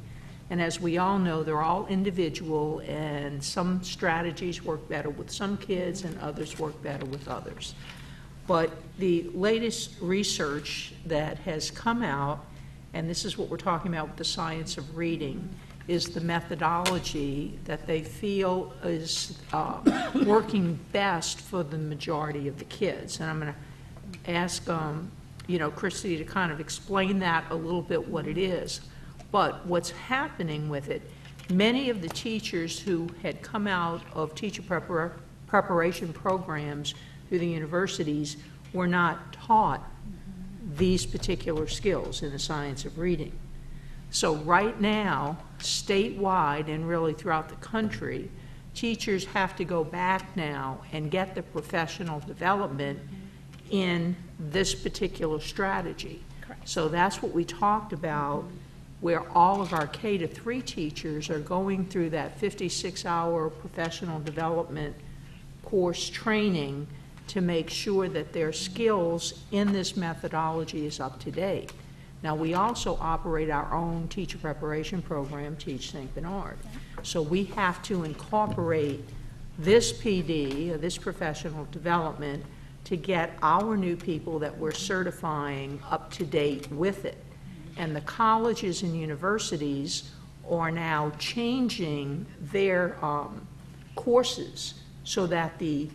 And as we all know, they're all individual, and some strategies work better with some kids and others work better with others. But the latest research that has come out, and this is what we're talking about with the science of reading, is the methodology that they feel is uh, working best for the majority of the kids. And I'm going to ask, um, you know, Christy to kind of explain that a little bit what it is. But what's happening with it, many of the teachers who had come out of teacher prepar- preparation programs through the universities were not taught these particular skills in the science of reading. So right now, statewide and really throughout the country, teachers have to go back now and get the professional development in this particular strategy. Correct. So that's what we talked about, where all of our K to three teachers are going through that 56-hour professional development course training to make sure that their skills in this methodology is up to date. Now, we also operate our own teacher preparation program, Teach St. Bernard. So we have to incorporate this PD, this professional development, to get our new people that we're certifying up to date with it. And the colleges and universities are now changing their um, courses so that the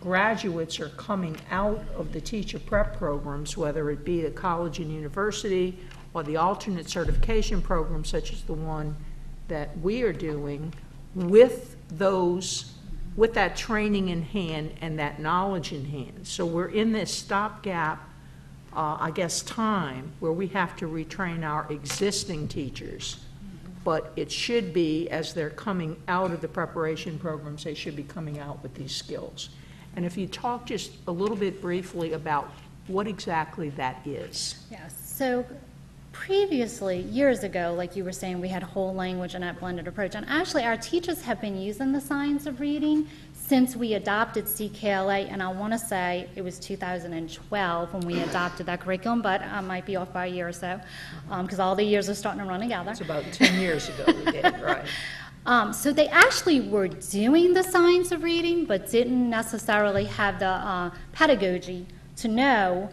graduates are coming out of the teacher prep programs, whether it be the college and university or the alternate certification program such as the one that we are doing, with those, with that training in hand and that knowledge in hand. So we're in this stopgap, uh, I guess, time where we have to retrain our existing teachers. But it should be, as they're coming out of the preparation programs, they should be coming out with these skills. And if you talk just a little bit briefly about what exactly that is. Yes, so previously, years ago, like you were saying, we had whole language and that blended approach. And actually, our teachers have been using the science of reading since we adopted CKLA, and I want to say it was 2012 when we adopted that curriculum, but I might be off by a year or so, because all the years are starting to run together. It's about 10 years ago we did right? Um, so they actually were doing the science of reading, but didn't necessarily have the uh, pedagogy to know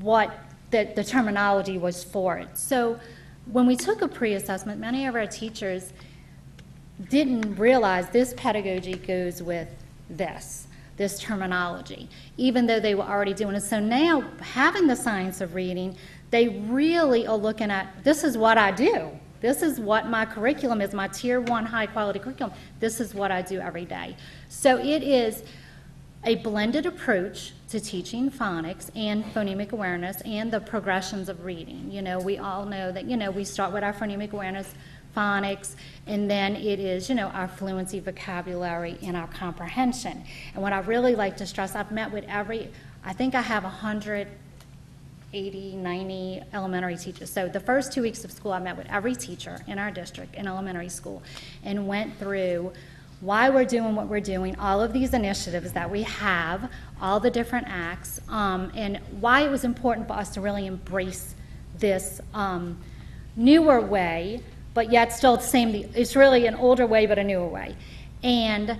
what the, the terminology was for it. So when we took a pre-assessment, many of our teachers didn't realize this pedagogy goes with this, this terminology, even though they were already doing it. So now, having the science of reading, they really are looking at this is what I do. This is what my curriculum is, my tier one high quality curriculum. This is what I do every day. So it is a blended approach to teaching phonics and phonemic awareness and the progressions of reading. You know, we all know that, you know, we start with our phonemic awareness, phonics, and then it is, you know, our fluency, vocabulary, and our comprehension. And what I really like to stress, I've met with every, I think I have 180, 90 elementary teachers. So the first two weeks of school, I met with every teacher in our district in elementary school and went through why we're doing what we're doing, all of these initiatives that we have, all the different acts, um, and why it was important for us to really embrace this um, newer way, but yet still the same. It's really an older way, but a newer way. And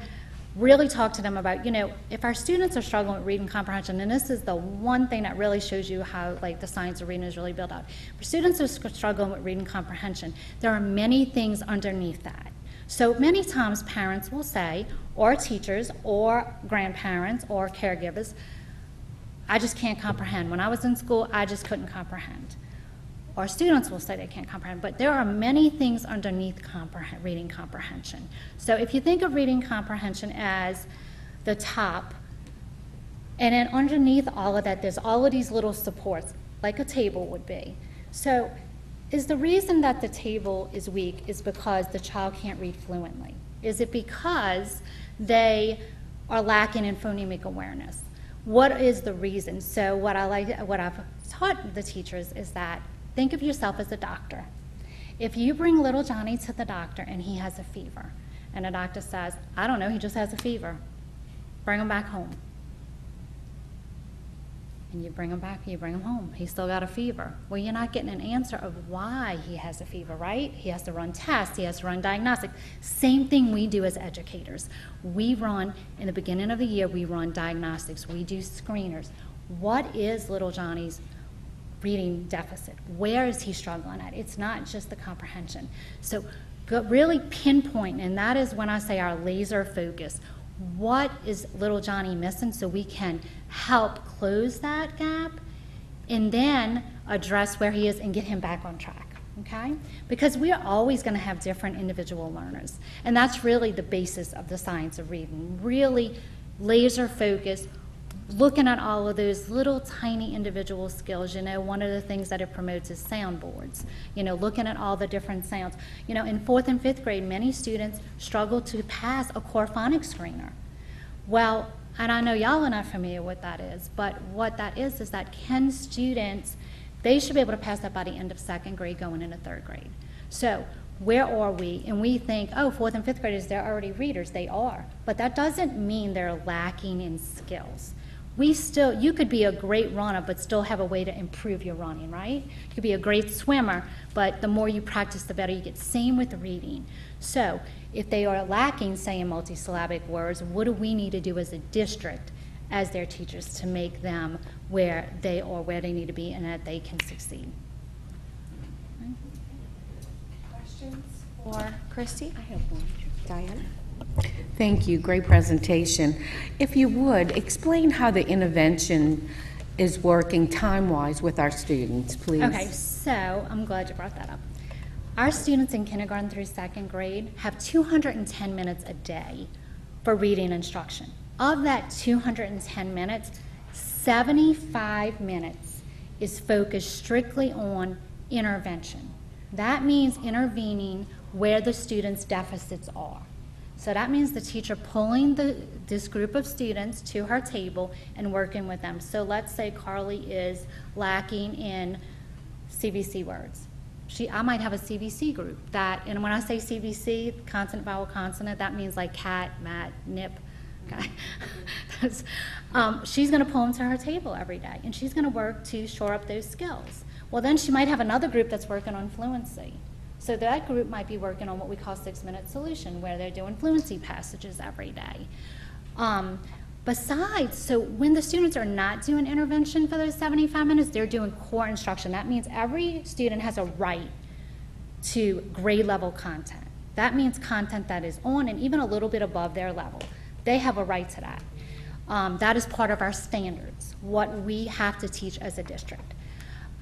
really talk to them about, you know, if our students are struggling with reading comprehension, and this is the one thing that really shows you how, like, the science of reading is really built out. For students who are struggling with reading comprehension, there are many things underneath that. So many times parents will say, or teachers, or grandparents, or caregivers, I just can't comprehend. When I was in school, I just couldn't comprehend. Or students will say they can't comprehend, but there are many things underneath comprehend, reading comprehension. So if you think of reading comprehension as the top, and then underneath all of that, there's all of these little supports, like a table would be. So is the reason that the table is weak is because the child can't read fluently? Is it because they are lacking in phonemic awareness? What is the reason? So what I like what I've taught the teachers is that think of yourself as a doctor. If you bring little Johnny to the doctor and he has a fever, and the doctor says, I don't know, he just has a fever, bring him back home. And you bring him back, you bring him home. He's still got a fever. Well, you're not getting an answer of why he has a fever, right? He has to run tests, he has to run diagnostics. Same thing we do as educators. We run, in the beginning of the year, we run diagnostics, we do screeners. What is little Johnny's reading deficit? Where is he struggling at? It's not just the comprehension. So, really pinpoint, and that is when I say our laser focus what is little Johnny missing so we can help close that gap and then address where he is and get him back on track. Okay? Because we are always going to have different individual learners. And that's really the basis of the science of reading. Really laser focus, looking at all of those little tiny individual skills. You know, one of the things that it promotes is soundboards. You know, looking at all the different sounds. You know, in fourth and fifth grade, many students struggle to pass a core phonics screener. Well, and I know y'all are not familiar with that is, but what that is is that can students, they should be able to pass that by the end of second grade going into third grade. So where are we? And we think, oh, fourth and fifth graders, they're already readers. They are. But that doesn't mean they're lacking in skills. We still, you could be a great runner, but still have a way to improve your running, right? You could be a great swimmer, but the more you practice, the better you get. Same with reading. So if they are lacking, say, in multisyllabic words, what do we need to do as a district, as their teachers, to make them where they are where they need to be and that they can succeed? Questions for Christy? I have one. Diane? Thank you, great presentation. If you would, explain how the intervention is working time-wise with our students, please. Okay, so I'm glad you brought that up. Our students in kindergarten through second grade have 210 minutes a day for reading instruction. Of that 210 minutes, 75 minutes is focused strictly on intervention. That means intervening where the students' deficits are. So that means the teacher pulling the, this group of students to her table and working with them. So let's say Carly is lacking in CVC words. She, I might have a CVC group that, and when I say CVC, consonant, vowel, consonant, that means like cat, mat, nip. Okay. Um, she's going to pull them to her table every day, and she's going to work to shore up those skills. Well, then she might have another group that's working on fluency. So that group might be working on what we call six-minute solution, where they're doing fluency passages every day. Um, besides, so when the students are not doing intervention for those 75 minutes, they're doing core instruction. That means every student has a right to grade level content. That means content that is on and even a little bit above their level. They have a right to that. Um, that is part of our standards, what we have to teach as a district.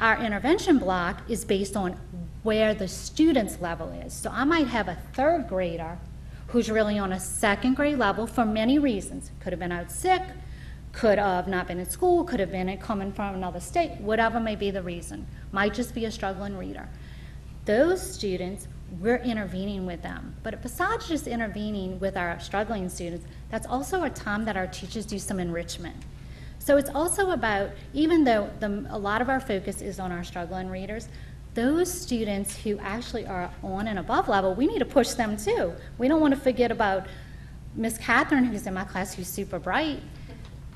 Our intervention block is based on where the student's level is. So I might have a third grader who's really on a second grade level for many reasons. Could have been out sick, could have not been in school, could have been coming from another state, whatever may be the reason. Might just be a struggling reader. Those students, we're intervening with them. But besides just intervening with our struggling students, that's also a time that our teachers do some enrichment. So it's also about, even though the, a lot of our focus is on our struggling readers, those students who actually are on and above level, we need to push them too. We don't want to forget about Miss Catherine, who's in my class, who's super bright.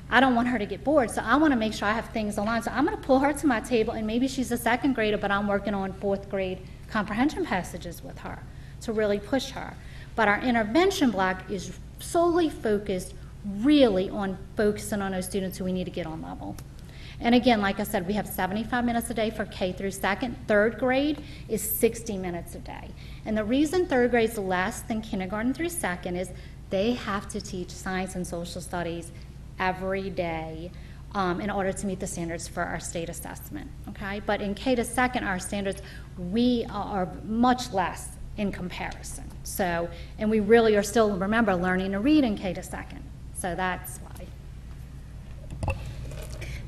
I don't want her to get bored, so I want to make sure I have things aligned. So I'm going to pull her to my table, and maybe she's a second grader, but I'm working on fourth grade comprehension passages with her to really push her. But our intervention block is solely focused really on focusing on those students who we need to get on level. And again, like I said, we have 75 minutes a day for K through second. Third grade is 60 minutes a day. And the reason third grade is less than kindergarten through second is they have to teach science and social studies every day um, in order to meet the standards for our state assessment. Okay, but in K to second, our standards we are much less in comparison. So, and we really are still remember learning to read in K to second. So that's why.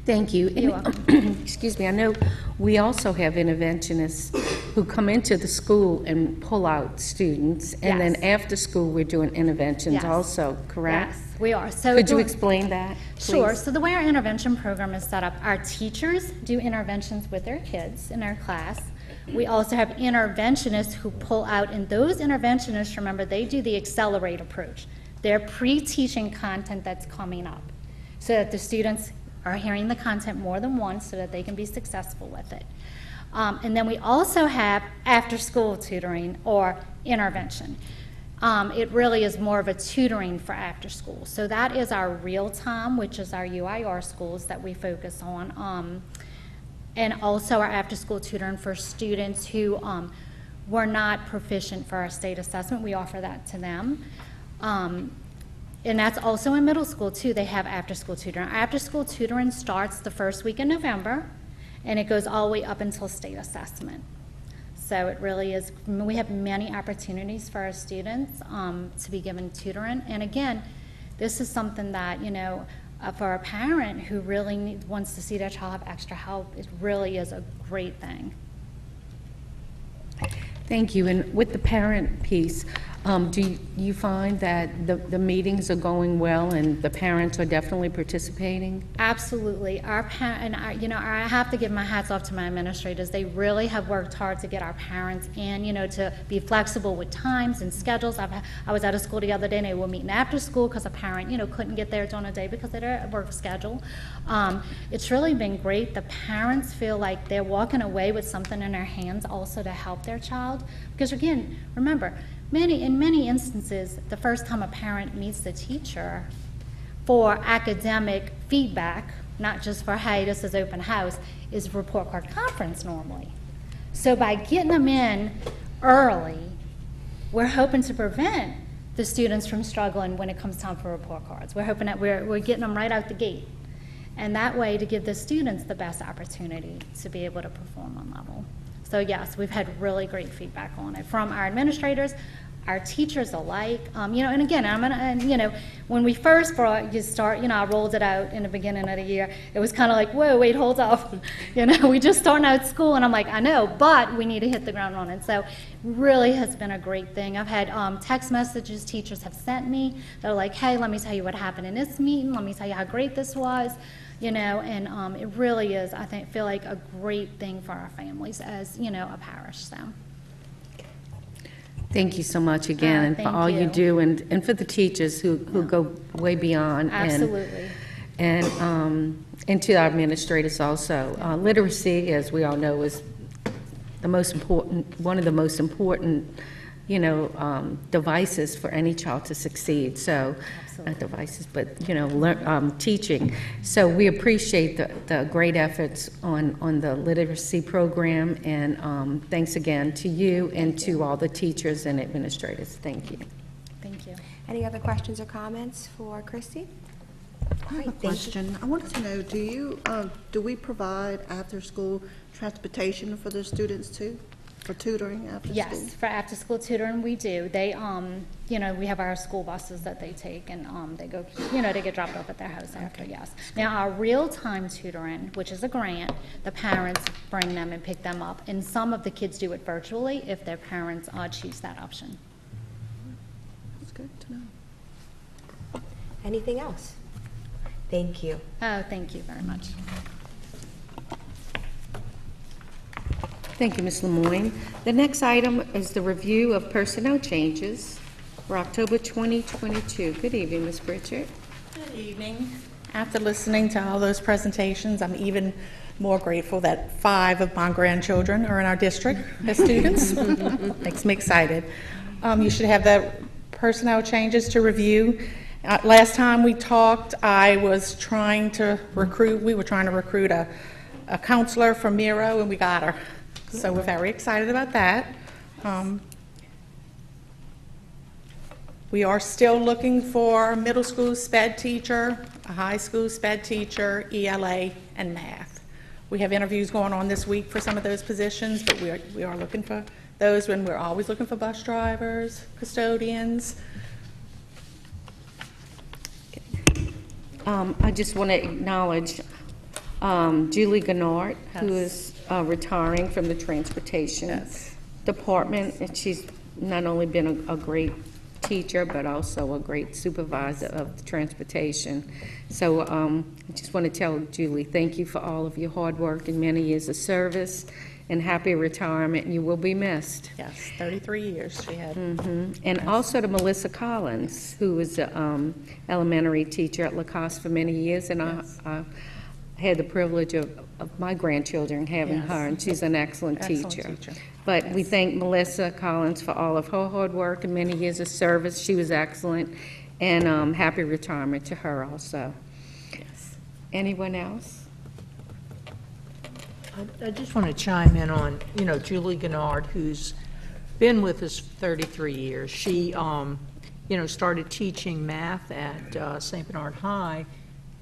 Thank you. You're And- Excuse me, I know we also have interventionists who come into the school and pull out students, and then Yes. after school, we're doing interventions Yes. also, correct? Yes, we are. So Could you explain that, Sure. So the way our intervention program is set up, our teachers do interventions with their kids in our class. We also have interventionists who pull out, and those interventionists, remember, they do the accelerate approach. They're pre-teaching content that's coming up so that the students are hearing the content more than once so that they can be successful with it. Um, and then we also have after-school tutoring or intervention. Um, it really is more of a tutoring for after school. So that is our real time, which is our UIR schools that we focus on. Um, and also our after school tutoring for students who um, were not proficient for our state assessment. We offer that to them. Um, and that's also in middle school too. They have after school tutoring. After school tutoring starts the first week in November and it goes all the way up until state assessment. So it really is, we have many opportunities for our students um, to be given tutoring. And again, this is something that, you know, uh, for a parent who really wants to see their child have extra help, it really is a great thing. Thank you. And with the parent piece, um, do you- find that the the meetings are going well and the parents are definitely participating? Absolutely. Our pa- and I, you know, I have to give my hats off to my administrators. They really have worked hard to get our parents in, you know, to be flexible with times and schedules. I've, I was at a school the other day and they were meeting after school because a parent, you know, couldn't get there during the day because of their work schedule. Um, it's really been great. The parents feel like they're walking away with something in their hands also to help their child. Because again, remember, many in many instances, the first time a parent meets the teacher, for academic feedback, not just for, hey, this is open house, is report card conference normally. So by getting them in early, we're hoping to prevent the students from struggling when it comes time for report cards. We're hoping that we're, we're getting them right out the gate. And that way to give the students the best opportunity to be able to perform on level. So yes, we've had really great feedback on it from our administrators, our teachers alike. Um, you know, and again, I'm gonna, and, you know, when we first brought, you start, you know, I rolled it out in the beginning of the year. It was kind of like, whoa, wait, hold up. you know, we just starting out school, and I'm like, I know, but we need to hit the ground running. So, really has been a great thing. I've had um, text messages teachers have sent me. They're like, hey, let me tell you what happened in this meeting. Let me tell you how great this was. You know, and um, it really is. I think feel like a great thing for our families as you know a parish. So. Thank you so much again, Uh, and for all you you. do, and, and for the teachers who, who go way beyond. and- Absolutely. And, um, and to our administrators also. Uh, Literacy, as we all know, is the most important, one of the most important, you know, um, devices for any child to succeed. So, not devices, but, you know, lear- um, teaching. So we appreciate the, the great efforts on, on the literacy program, and um, thanks again to you and to all the teachers and administrators. Thank you. Thank you. Any other questions or comments for Christy? I have a question. I wanted to know, do you, uh, do we provide after-school transportation for the students too? For tutoring after school? Yes, for after-school tutoring, we do. They, um, you know, we have our school buses that they take, and um, they go, you know, they get dropped off at their house after. Yes. Now, our real-time tutoring, which is a grant, the parents bring them and pick them up, and some of the kids do it virtually if their parents uh, choose that option. That's good to know. Anything else? Thank you. Oh, thank you very much. Thank you, Ms. Lemoyne. The next item is the review of personnel changes for October 2022. Good evening, Ms. Pritchard. Good evening. After listening to all those presentations, I'm even more grateful that five of my grandchildren are in our district as students. Makes me excited. Um, you should have the personnel changes to review. Uh, last time we talked, I was trying to recruit, we were trying to recruit a, a counselor from Miro, and we got her. So we're very excited about that. Um, we are still looking for middle school sped teacher, a high school sped teacher, ELA, and math. We have interviews going on this week for some of those positions, but we are, we are looking for those when we're always looking for bus drivers, custodians. Um, I just want to acknowledge um, Julie Gannard, who is uh, retiring from the Transportation Yes. Department, and she's not only been a a great teacher, but also a great supervisor of the transportation. So um, I just want to tell Julie, thank you for all of your hard work and many years of service, and happy retirement, you will be missed. Yes, 33 years she had. Mhm. And also to Melissa Collins, who was an um, elementary teacher at Lacoste for many years, and I I had the privilege of of my grandchildren having Yes. her, and she's an excellent Excellent teacher. teacher. But we thank Melissa Collins for all of her hard work and many years of service. She was excellent, and um, happy retirement to her also. Yes. Anyone else? I- I just want to chime in on, you know, Julie Gennard, who's been with us 33 years. She, um, you know, started teaching math at uh, St. Bernard High,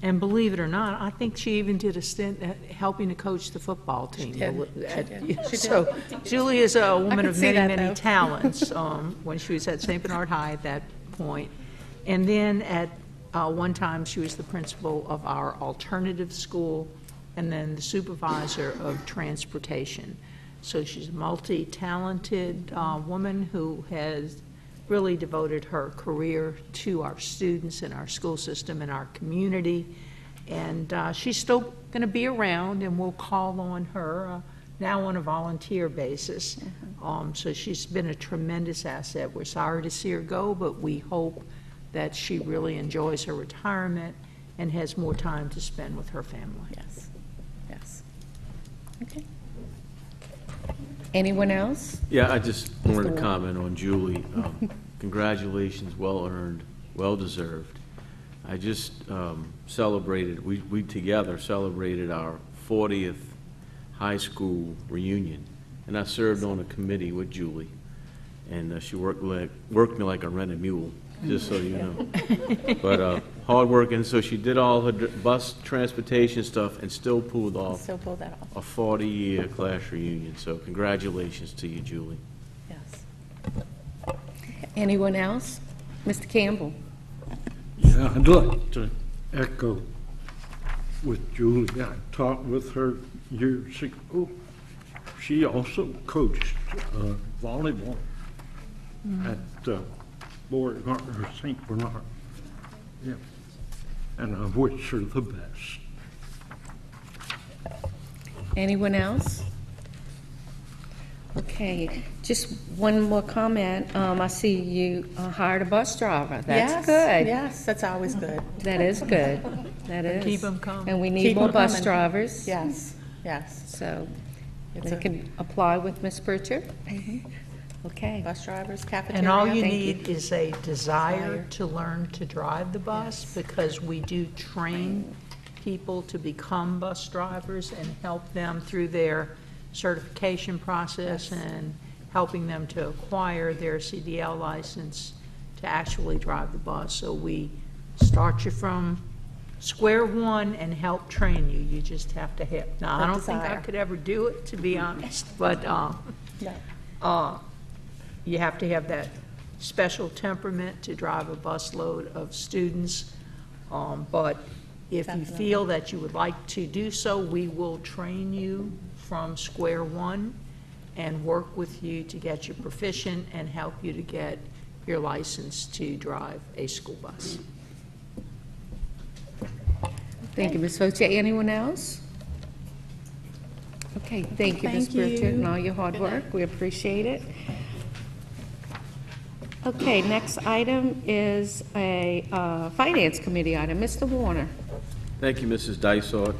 and believe it or not, I think she even did a stint at helping to coach the football team. did. She At- did. So Julie is a woman could of see many, that, many though. talents um, when she was at St. Bernard High at that point. And then at uh, one time, she was the principal of our alternative school and then the supervisor of transportation. So she's a multi-talented uh, woman who has really devoted her career to our students and our school system and our community. And uh, she's still going to be around, and we'll call on her uh, now on a volunteer basis. Um, So she's been a tremendous asset. We're sorry to see her go, but we hope that she really enjoys her retirement and has more time to spend with her family. Yes, yes. Okay. Anyone else? Yeah, I just wanted to comment on Julie. Um, Congratulations, well-earned, well-deserved. I just um, celebrated, we, we together celebrated our 40th high school reunion, and I served on a committee with Julie, and uh, she worked like, worked me like a rented mule. Just so you know. But uh, hardworking, so she did all her dr- bus transportation stuff and still pulled off Still pull that off, a 40-year class reunion. So congratulations to you, Julie. yes. Anyone else? Mr. Campbell? Yeah, I'd like to echo with Julie. I talked with her years ago. She also coached uh, volleyball at uh, Beauregard or St. Bernard. Yeah. And of which are the best. Anyone else? Okay, just one more comment. Um, I see you uh, hired a bus driver. That's Yes, good. Yes, that's always good. That is good. That is. keep 'em coming. And we need Keep more 'em bus coming. drivers. Yes, yes. So It's they a- can apply with Ms. Pritchard. Okay. Bus drivers, cafeteria. And all you Thank you. need is a desire to learn to drive the bus, because we do train people to become bus drivers and help them through their certification process and helping them to acquire their CDL license to actually drive the bus. So we start you from square one and help train you. You just have to have, now, I The don't think I desire. could ever do it, to be honest, but, uh, No. uh, you have to have that special temperament to drive a busload of students. Um, But if you Definitely. feel that you would like to do so, we will train you from square one and work with you to get you proficient and help you to get your license to drive a school bus. Thank you, Ms. Foche. Anyone else? Okay, thank you, Ms. Thank you. And all your hard work. We appreciate it. Okay, next item is a uh, Finance Committee item. Mr. Warner. Thank you, Mrs. Dysart.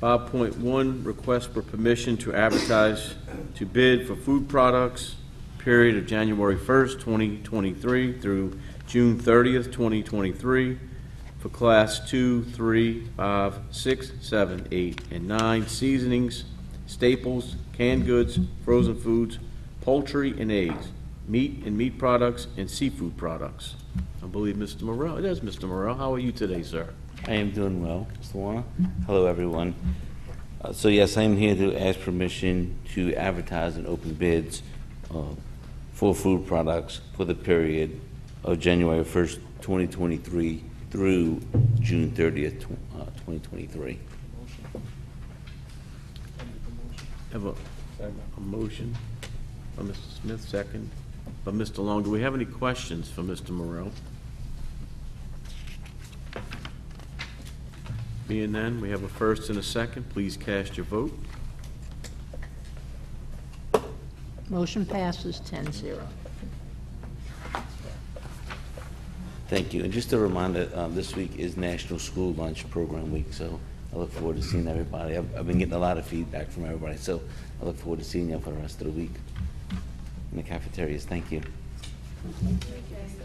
5.1, request for permission to advertise to bid for food products, period of January 1st, 2023 through June 30th, 2023, for Class 2, 3, 5, 6, 7, 8, and 9 seasonings, staples, canned goods, frozen foods, poultry and eggs, meat and meat products, and seafood products. I believe Mr. Morel, it is Mr. Morel. How are you today, sir? I am doing well, Mr. Warner. Hello, everyone. Uh, So yes, I am here to ask permission to advertise and open bids uh, for food products for the period of January 1st, 2023 through June 30th, tw- uh, 2023. Have a, a motion by Mr. Smith, second by Mr. Long. Do we have any questions for Mr. Morel? Being none, we have a first and a second. Please cast your vote. Motion passes 10-0. Thank you. And just a reminder, um, this week is National School Lunch Program Week, so I look forward to seeing everybody. I've I've been getting a lot of feedback from everybody, so I look forward to seeing you for the rest of the week in the cafeterias. Thank you.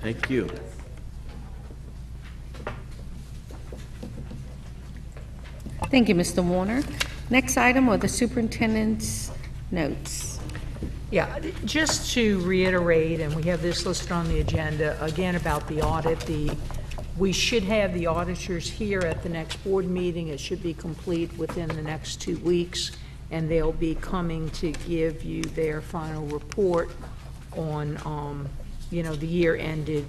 Thank you. Thank you, Mr. Warner. Next item are the superintendent's notes. Yeah, just to reiterate, and we have this listed on the agenda, again about the audit, the, we should have the auditors here at the next board meeting. It should be complete within the next two weeks, and they'll be coming to give you their final report on, um, you know, the year ended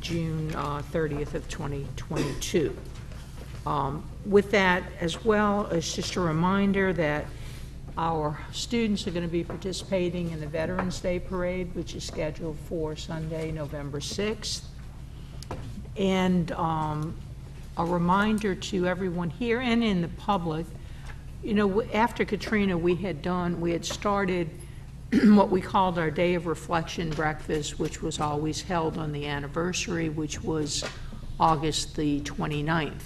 June uh, 30th of 2022. Um, With that, as well, it's just a reminder that our students are going to be participating in the Veterans Day Parade, which is scheduled for Sunday, November 6th. And um, a reminder to everyone here and in the public, you know, after Katrina, we had done, we had started what we called our Day of Reflection Breakfast, which was always held on the anniversary, which was August the 29th.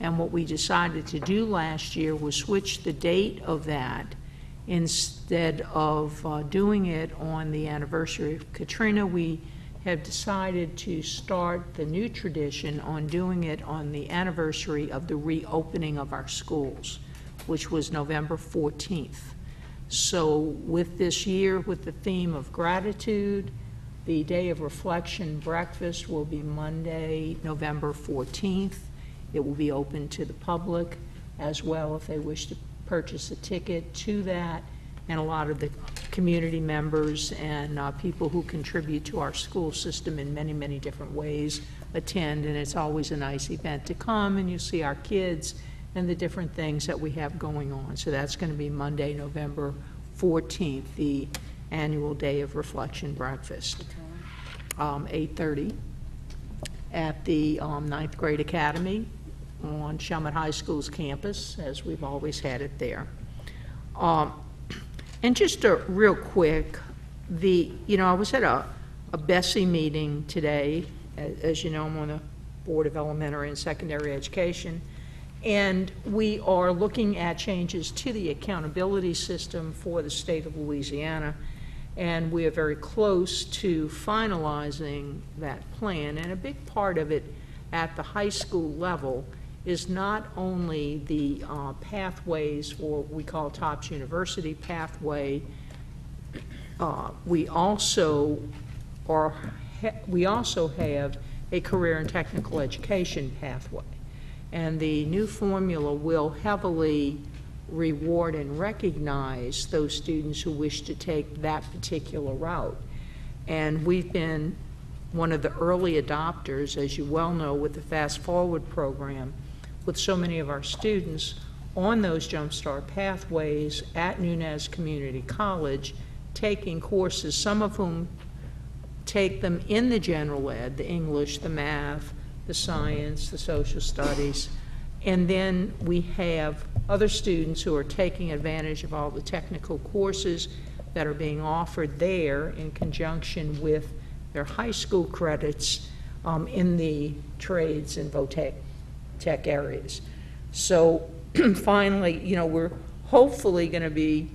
And what we decided to do last year was switch the date of that instead of uh, doing it on the anniversary of Katrina. We have decided to start the new tradition on doing it on the anniversary of the reopening of our schools, which was November 14th. So with this year, with the theme of gratitude, The Day of Reflection breakfast will be Monday, November 14th. It will be open to the public as well if they wish to purchase a ticket to that. And a lot of the community members and uh, people who contribute to our school system in many, many different ways attend. And it's always a nice event to come and you see our kids and the different things that we have going on. So that's going to be Monday, November 14th, the annual Day of Reflection breakfast. Um, 8:30 at the um, Ninth Grade Academy on Chalmette High School's campus, as we've always had it there. Um, And just a real quick, the, you know, I was at a, a BESE meeting today. A- As you know, I'm on the Board of Elementary and Secondary Education. And we are looking at changes to the accountability system for the state of Louisiana. And we are very close to finalizing that plan. And a big part of it at the high school level is not only the uh, pathways for what we call TOPS University pathway, uh, we also are, we also have a career and technical education pathway. And the new formula will heavily reward and recognize those students who wish to take that particular route. And we've been one of the early adopters, as you well know, with the Fast Forward program, with so many of our students on those Jumpstart pathways at Nunez Community College, taking courses, some of whom take them in the general ed, the English, the math, the science, the social studies, and then we have other students who are taking advantage of all the technical courses that are being offered there in conjunction with their high school credits um, in the trades and VOTech tech areas. So finally, you know, we're hopefully going to be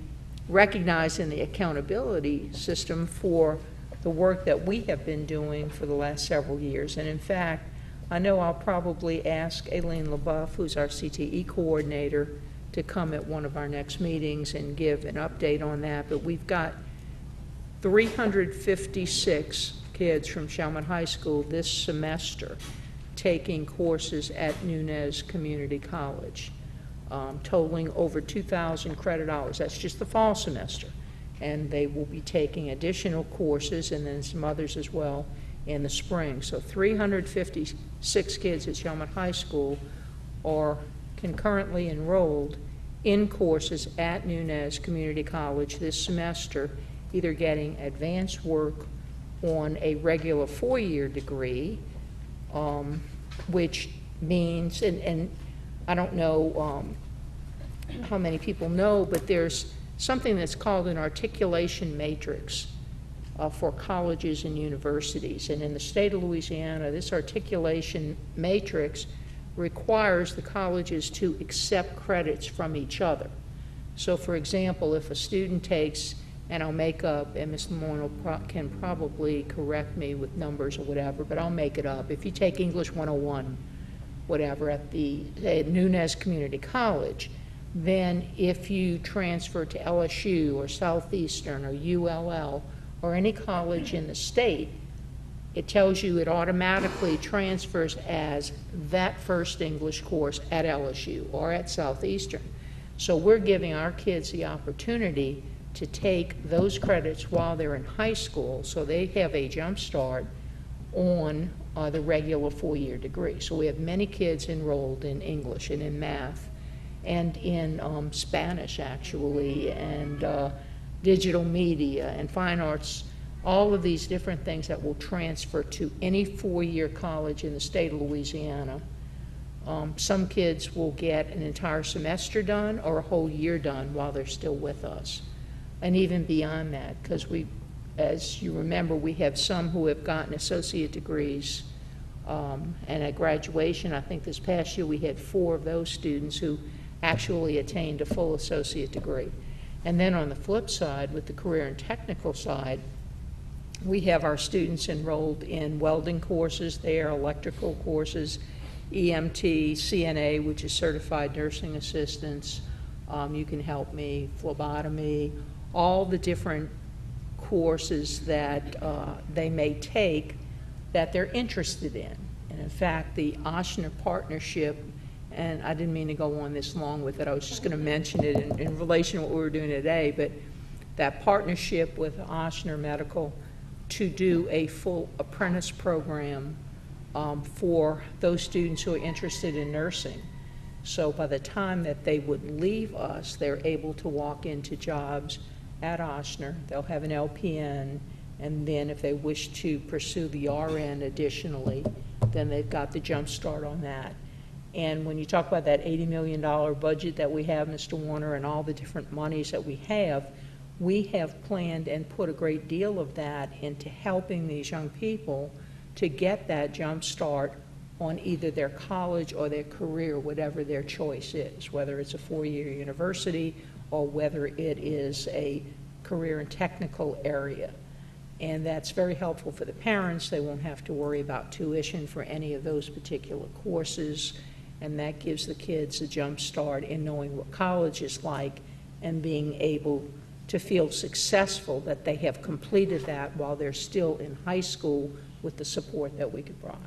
recognized in the accountability system for the work that we have been doing for the last several years. And in fact, I know I'll probably ask Aileen LaBeouf, who's our CTE coordinator, to come at one of our next meetings and give an update on that. But we've got 356 kids from Chalmette High School this semester taking courses at Nunez Community College, um, totaling over 2,000 credit hours. That's just the fall semester. And they will be taking additional courses and then some others as well in the spring. So 356 kids at Chalmette High School are concurrently enrolled in courses at Nunez Community College this semester, either getting advanced work on a regular four-year degree, um, which means, and, and I don't know um, how many people know, but there's something that's called an articulation matrix uh, for colleges and universities. And in the state of Louisiana, this articulation matrix requires the colleges to accept credits from each other. So, for example, if a student takes, and I'll make up, and Ms. Will pro- can probably correct me with numbers or whatever, but I'll make it up. If you take English 101, whatever, at the at Nunez Community College, then if you transfer to LSU or Southeastern or ULL or any college in the state, it tells you it automatically transfers as that first English course at LSU or at Southeastern. So we're giving our kids the opportunity to take those credits while they're in high school, so they have a jump start on uh, the regular four-year degree. So we have many kids enrolled in English and in math and in um, Spanish, actually, and uh, digital media and fine arts, all of these different things that will transfer to any four-year college in the state of Louisiana. Um, some kids will get an entire semester done or a whole year done while they're still with us. And even beyond that, because we, as you remember, we have some who have gotten associate degrees. Um, and at graduation, I think this past year, we had four of those students who actually attained a full associate degree. And then on the flip side, with the career and technical side, we have our students enrolled in welding courses there, electrical courses, EMT, CNA, which is certified nursing assistants. Um, you can help me, phlebotomy, all the different courses that uh, they may take that they're interested in. And in fact, the Ochsner Partnership, and I didn't mean to go on this long with it, I was just going to mention it in, in relation to what we were doing today, but that partnership with Ochsner Medical to do a full apprentice program um, for those students who are interested in nursing. So by the time that they would leave us, they're able to walk into jobs at Ochsner. They'll have an LPN, and then if they wish to pursue the RN additionally, then they've got the jump start on that. And when you talk about that $80 million budget that we have, Mr. Warner, and all the different monies that we have, we have planned and put a great deal of that into helping these young people to get that jump start on either their college or their career, whatever their choice is, whether it's a four-year university or whether it is a career and technical area. And that's very helpful for the parents. They won't have to worry about tuition for any of those particular courses. And that gives the kids a jump start in knowing what college is like and being able to feel successful that they have completed that while they're still in high school with the support that we could provide.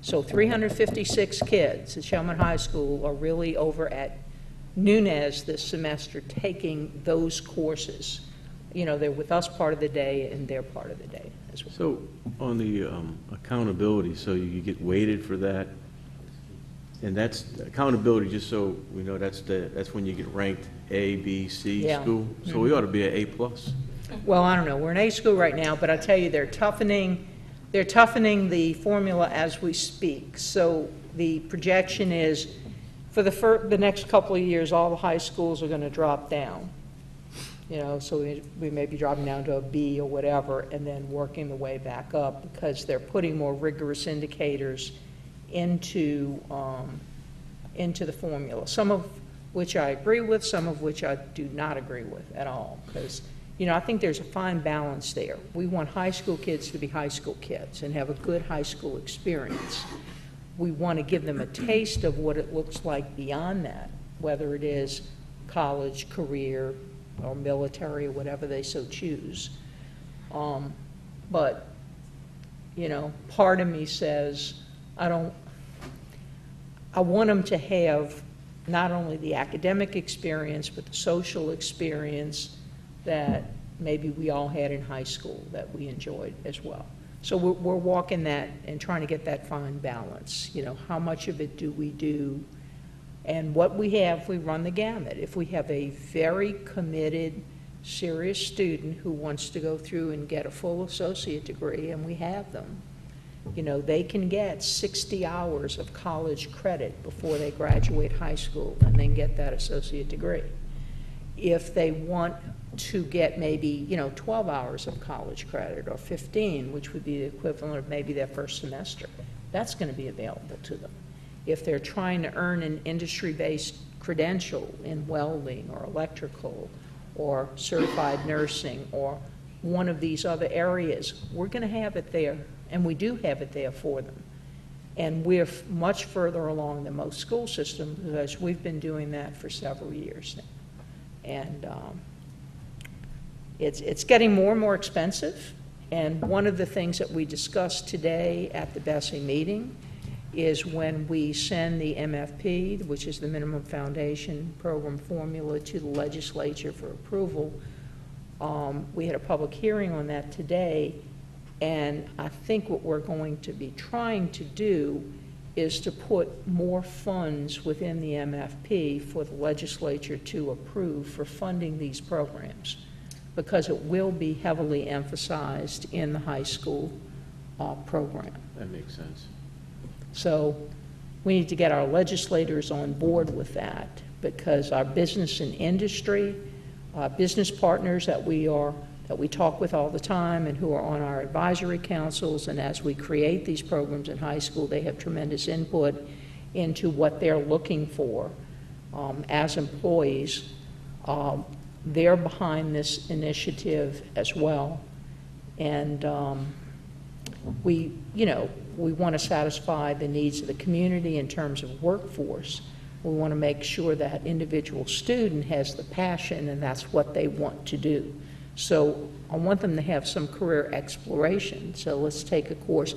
So 356 kids at Chalmette High School are really over at Nunez this semester taking those courses. You know, they're with us part of the day and they're part of the day as well. So on the um, accountability, so you get weighted for that? And that's accountability, just so we know, that's the, that's when you get ranked A, B, C Yeah. school? So we mm-hmm. ought to be an A plus. Well, I don't know, we're in A school right now, but I tell you, they're toughening, they're toughening the formula as we speak. So the projection is, for the fir, the next couple of years, all the high schools are gonna drop down. You know, so we, we may be dropping down to a B or whatever, and then working the way back up, because they're putting more rigorous indicators into, um, into the formula, some of which I agree with, some of which I do not agree with at all, because, you know, I think there's a fine balance there. We want high school kids to be high school kids and have a good high school experience. We want to give them a taste of what it looks like beyond that, whether it is college, career, or military, or whatever they so choose. Um, But, you know, part of me says, I don't, I want them to have not only the academic experience, but the social experience that maybe we all had in high school that we enjoyed as well. So we're, we're walking that and trying to get that fine balance. You know, how much of it do we do? And what we have, we run the gamut. If we have a very committed, serious student who wants to go through and get a full associate degree, and we have them, you know, they can get 60 hours of college credit before they graduate high school and then get that associate degree. If they want to get maybe, you know, 12 hours of college credit or 15, which would be the equivalent of maybe their first semester, that's going to be available to them. If they're trying to earn an industry-based credential in welding or electrical or certified nursing or one of these other areas, we're going to have it there, and we do have it there for them. And we're f- much further along than most school systems because we've been doing that for several years now. And um, it's, it's getting more and more expensive. And one of the things that we discussed today at the BESE meeting is when we send the MFP, which is the Minimum Foundation Program formula, to the legislature for approval. Um, We had a public hearing on that today, and I think what we're going to be trying to do is to put more funds within the MFP for the legislature to approve for funding these programs, because it will be heavily emphasized in the high school uh, program. That makes sense. So we need to get our legislators on board with that because our business and industry, uh, business partners that we are, that we talk with all the time and who are on our advisory councils, and as we create these programs in high school, they have tremendous input into what they're looking for um, as employees. Um, They're behind this initiative as well. And um, we, you know, we want to satisfy the needs of the community in terms of workforce. We want to make sure that individual student has the passion and that's what they want to do. So I want them to have some career exploration. So let's take a course,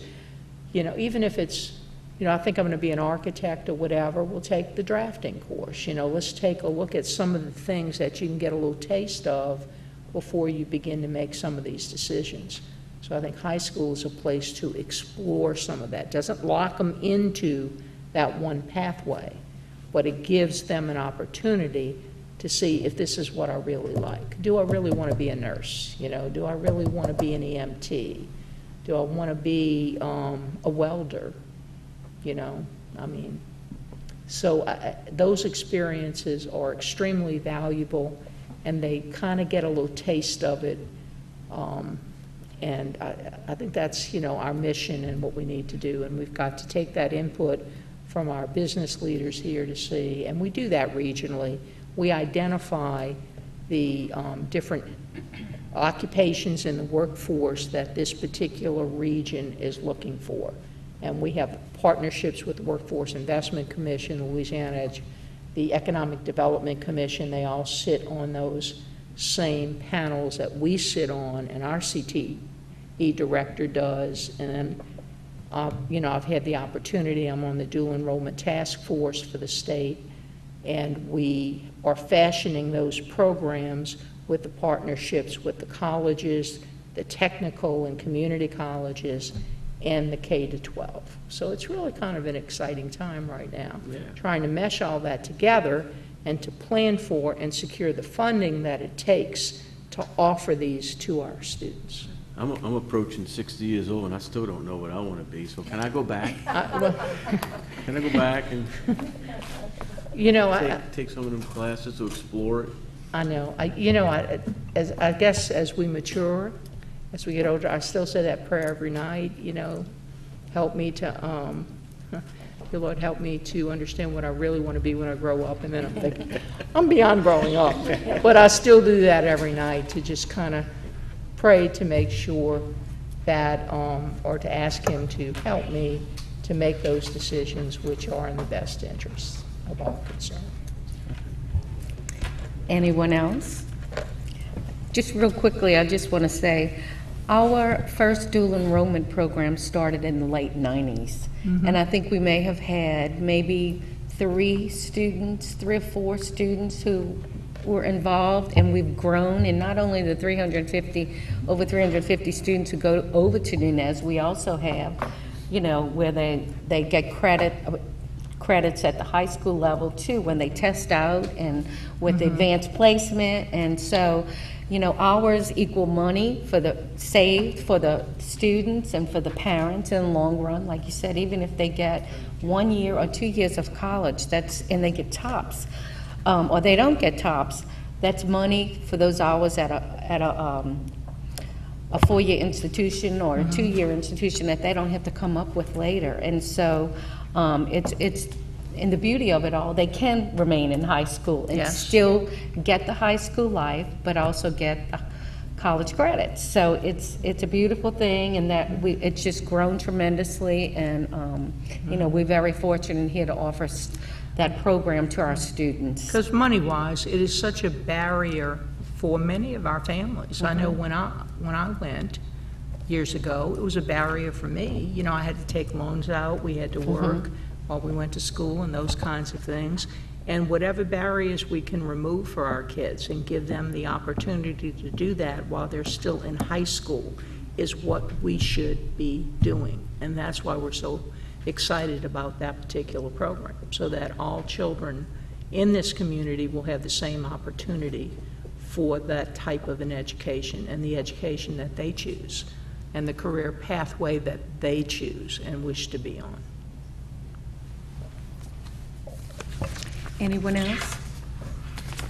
you know, even if it's, you know, I think I'm going to be an architect or whatever, we'll take the drafting course. You know, let's take a look at some of the things that you can get a little taste of before you begin to make some of these decisions. So I think high school is a place to explore some of that. Doesn't lock them into that one pathway, but it gives them an opportunity to see if this is what I really like. Do I really want to be a nurse? You know, do I really want to be an EMT? Do I want to be um, a welder? You know, I mean, so I- those experiences are extremely valuable, and they kind of get a little taste of it. Um, And I, I think that's, you know, our mission and what we need to do, and we've got to take that input from our business leaders here to see, and we do that regionally. We identify the um, different occupations in the workforce that this particular region is looking for. And we have partnerships with the Workforce Investment Commission, Louisiana, the Economic Development Commission, they all sit on those same panels that we sit on, and our CTE director does. And uh, you know, I've had the opportunity, I'm on the dual enrollment task force for the state, and we are fashioning those programs with the partnerships with the colleges, the technical and community colleges, and the K to 12. So it's really kind of an exciting time right now, trying to mesh all that together and to plan for and secure the funding that it takes to offer these to our students. I'm, I'm approaching 60 years old, and I still don't know what I want to be, so can I go back? I- uh, well- Can I go back and You know, I- take, take some of them classes to explore it? I know, I, you know, I, as, I guess as we mature, as we get older, I still say that prayer every night, you know, help me to, um, dear Lord, help me to understand what I really want to be when I grow up, and then I'm thinking, I'm beyond growing up. But I still do that every night, to just kind of pray to make sure that, um, or to ask Him to help me to make those decisions which are in the best interests concerned. Anyone else? Just real quickly, I just want to say, our first dual enrollment program started in the late 90s. Mhm. And I think we may have had maybe three students, three or four students who were involved, and we've grown, and not only the 350, over 350 students who go over to Nunez, we also have, you know, where they, they get credit, credits at the high school level too, when they test out and with Mhm. advanced placement. And so, you know, hours equal money for the, saved for the students and for the parents in the long run. Like you said, even if they get one year or two years of college, that's, and they get tops, um, or they don't get tops, that's money for those hours at a, at a, um, a four-year institution or a Mhm. two-year institution that they don't have to come up with later. And so um, it's, it's, and the beauty of it all, they can remain in high school and Yes. still get the high school life, but also get the college credits. So it's, it's a beautiful thing and that we, it's just grown tremendously and, um, you know, we're very fortunate here to offer s- that program to our students. Because money-wise, it is such a barrier for many of our families. I know when I, when I went years ago, it was a barrier for me. You know, I had to take loans out, we had to mm-hmm. work while we went to school and those kinds of things. And whatever barriers we can remove for our kids and give them the opportunity to do that while they're still in high school is what we should be doing. And that's why we're so excited about that particular program, so that all children in this community will have the same opportunity for that type of an education and the education that they choose and the career pathway that they choose and wish to be on. Anyone else?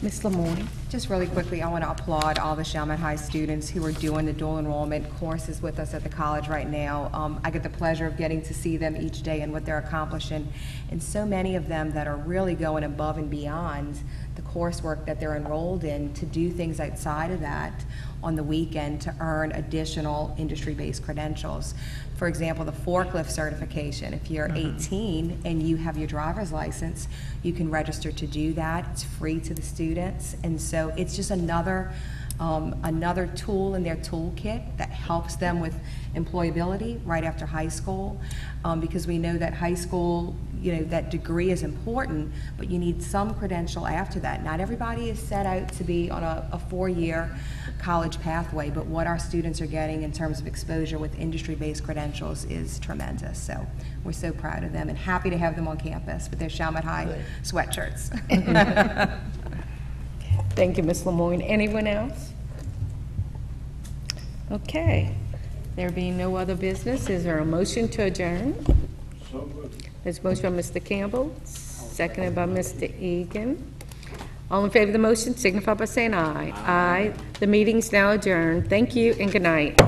Ms. Lemoyne? Just really quickly, I want to applaud all the Chalmette High students who are doing the dual enrollment courses with us at the college right now. Um, I get the pleasure of getting to see them each day and what they're accomplishing, and so many of them that are really going above and beyond the coursework that they're enrolled in to do things outside of that on the weekend to earn additional industry-based credentials. For example, the forklift certification. If you're Mhm. 18 and you have your driver's license, you can register to do that. It's free to the students. And so it's just another um, another tool in their toolkit that helps them with employability right after high school, um, because we know that high school, you know, that degree is important, but you need some credential after that. Not everybody is set out to be on a, a four-year college pathway, but what our students are getting in terms of exposure with industry-based credentials is tremendous. So we're so proud of them and happy to have them on campus with their Chalmette High sweatshirts. Thank you, Ms. Lemoyne. Anyone else? Okay. There being no other business, is there a motion to adjourn? There's a motion by Mr. Campbell, seconded by Mr. Egan. All in favor of the motion signify by saying aye. Aye. The meeting's now adjourned. Thank you and good night.